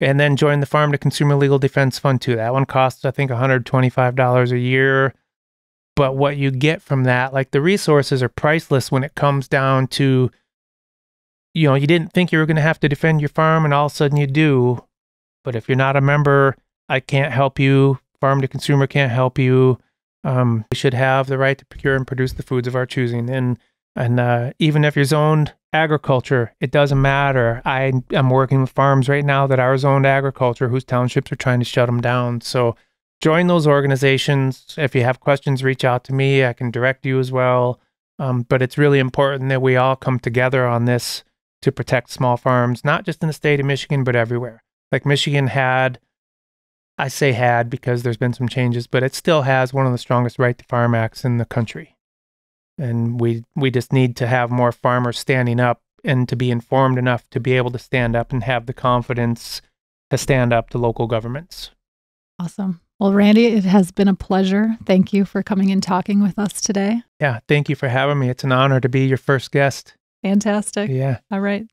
and then join the Farm to Consumer Legal Defense Fund too. That one costs, I think, $125 a year. But what you get from that, like the resources are priceless when it comes down to, you know, you didn't think you were going to have to defend your farm and all of a sudden you do. But if you're not a member, I can't help you. Farm to Consumer can't help you. Um, we should have the right to procure and produce the foods of our choosing. And and uh, even if you're zoned agriculture, it doesn't matter. I am working with farms right now that are zoned agriculture whose townships are trying to shut them down. So join those organizations. If you have questions, reach out to me. I can direct you as well. Um, but it's really important that we all come together on this to protect small farms, not just in the state of Michigan, but everywhere. Like Michigan had, I say had because there's been some changes, but it still has one of the strongest right to farm acts in the country and we we just need to have more farmers standing up and to be informed enough to be able to stand up and have the confidence to stand up to local governments. Awesome. Well, Randy, it has been a pleasure. Thank you for coming and talking with us today. Yeah, thank you for having me. It's an honor to be your first guest. Fantastic. Yeah. All right.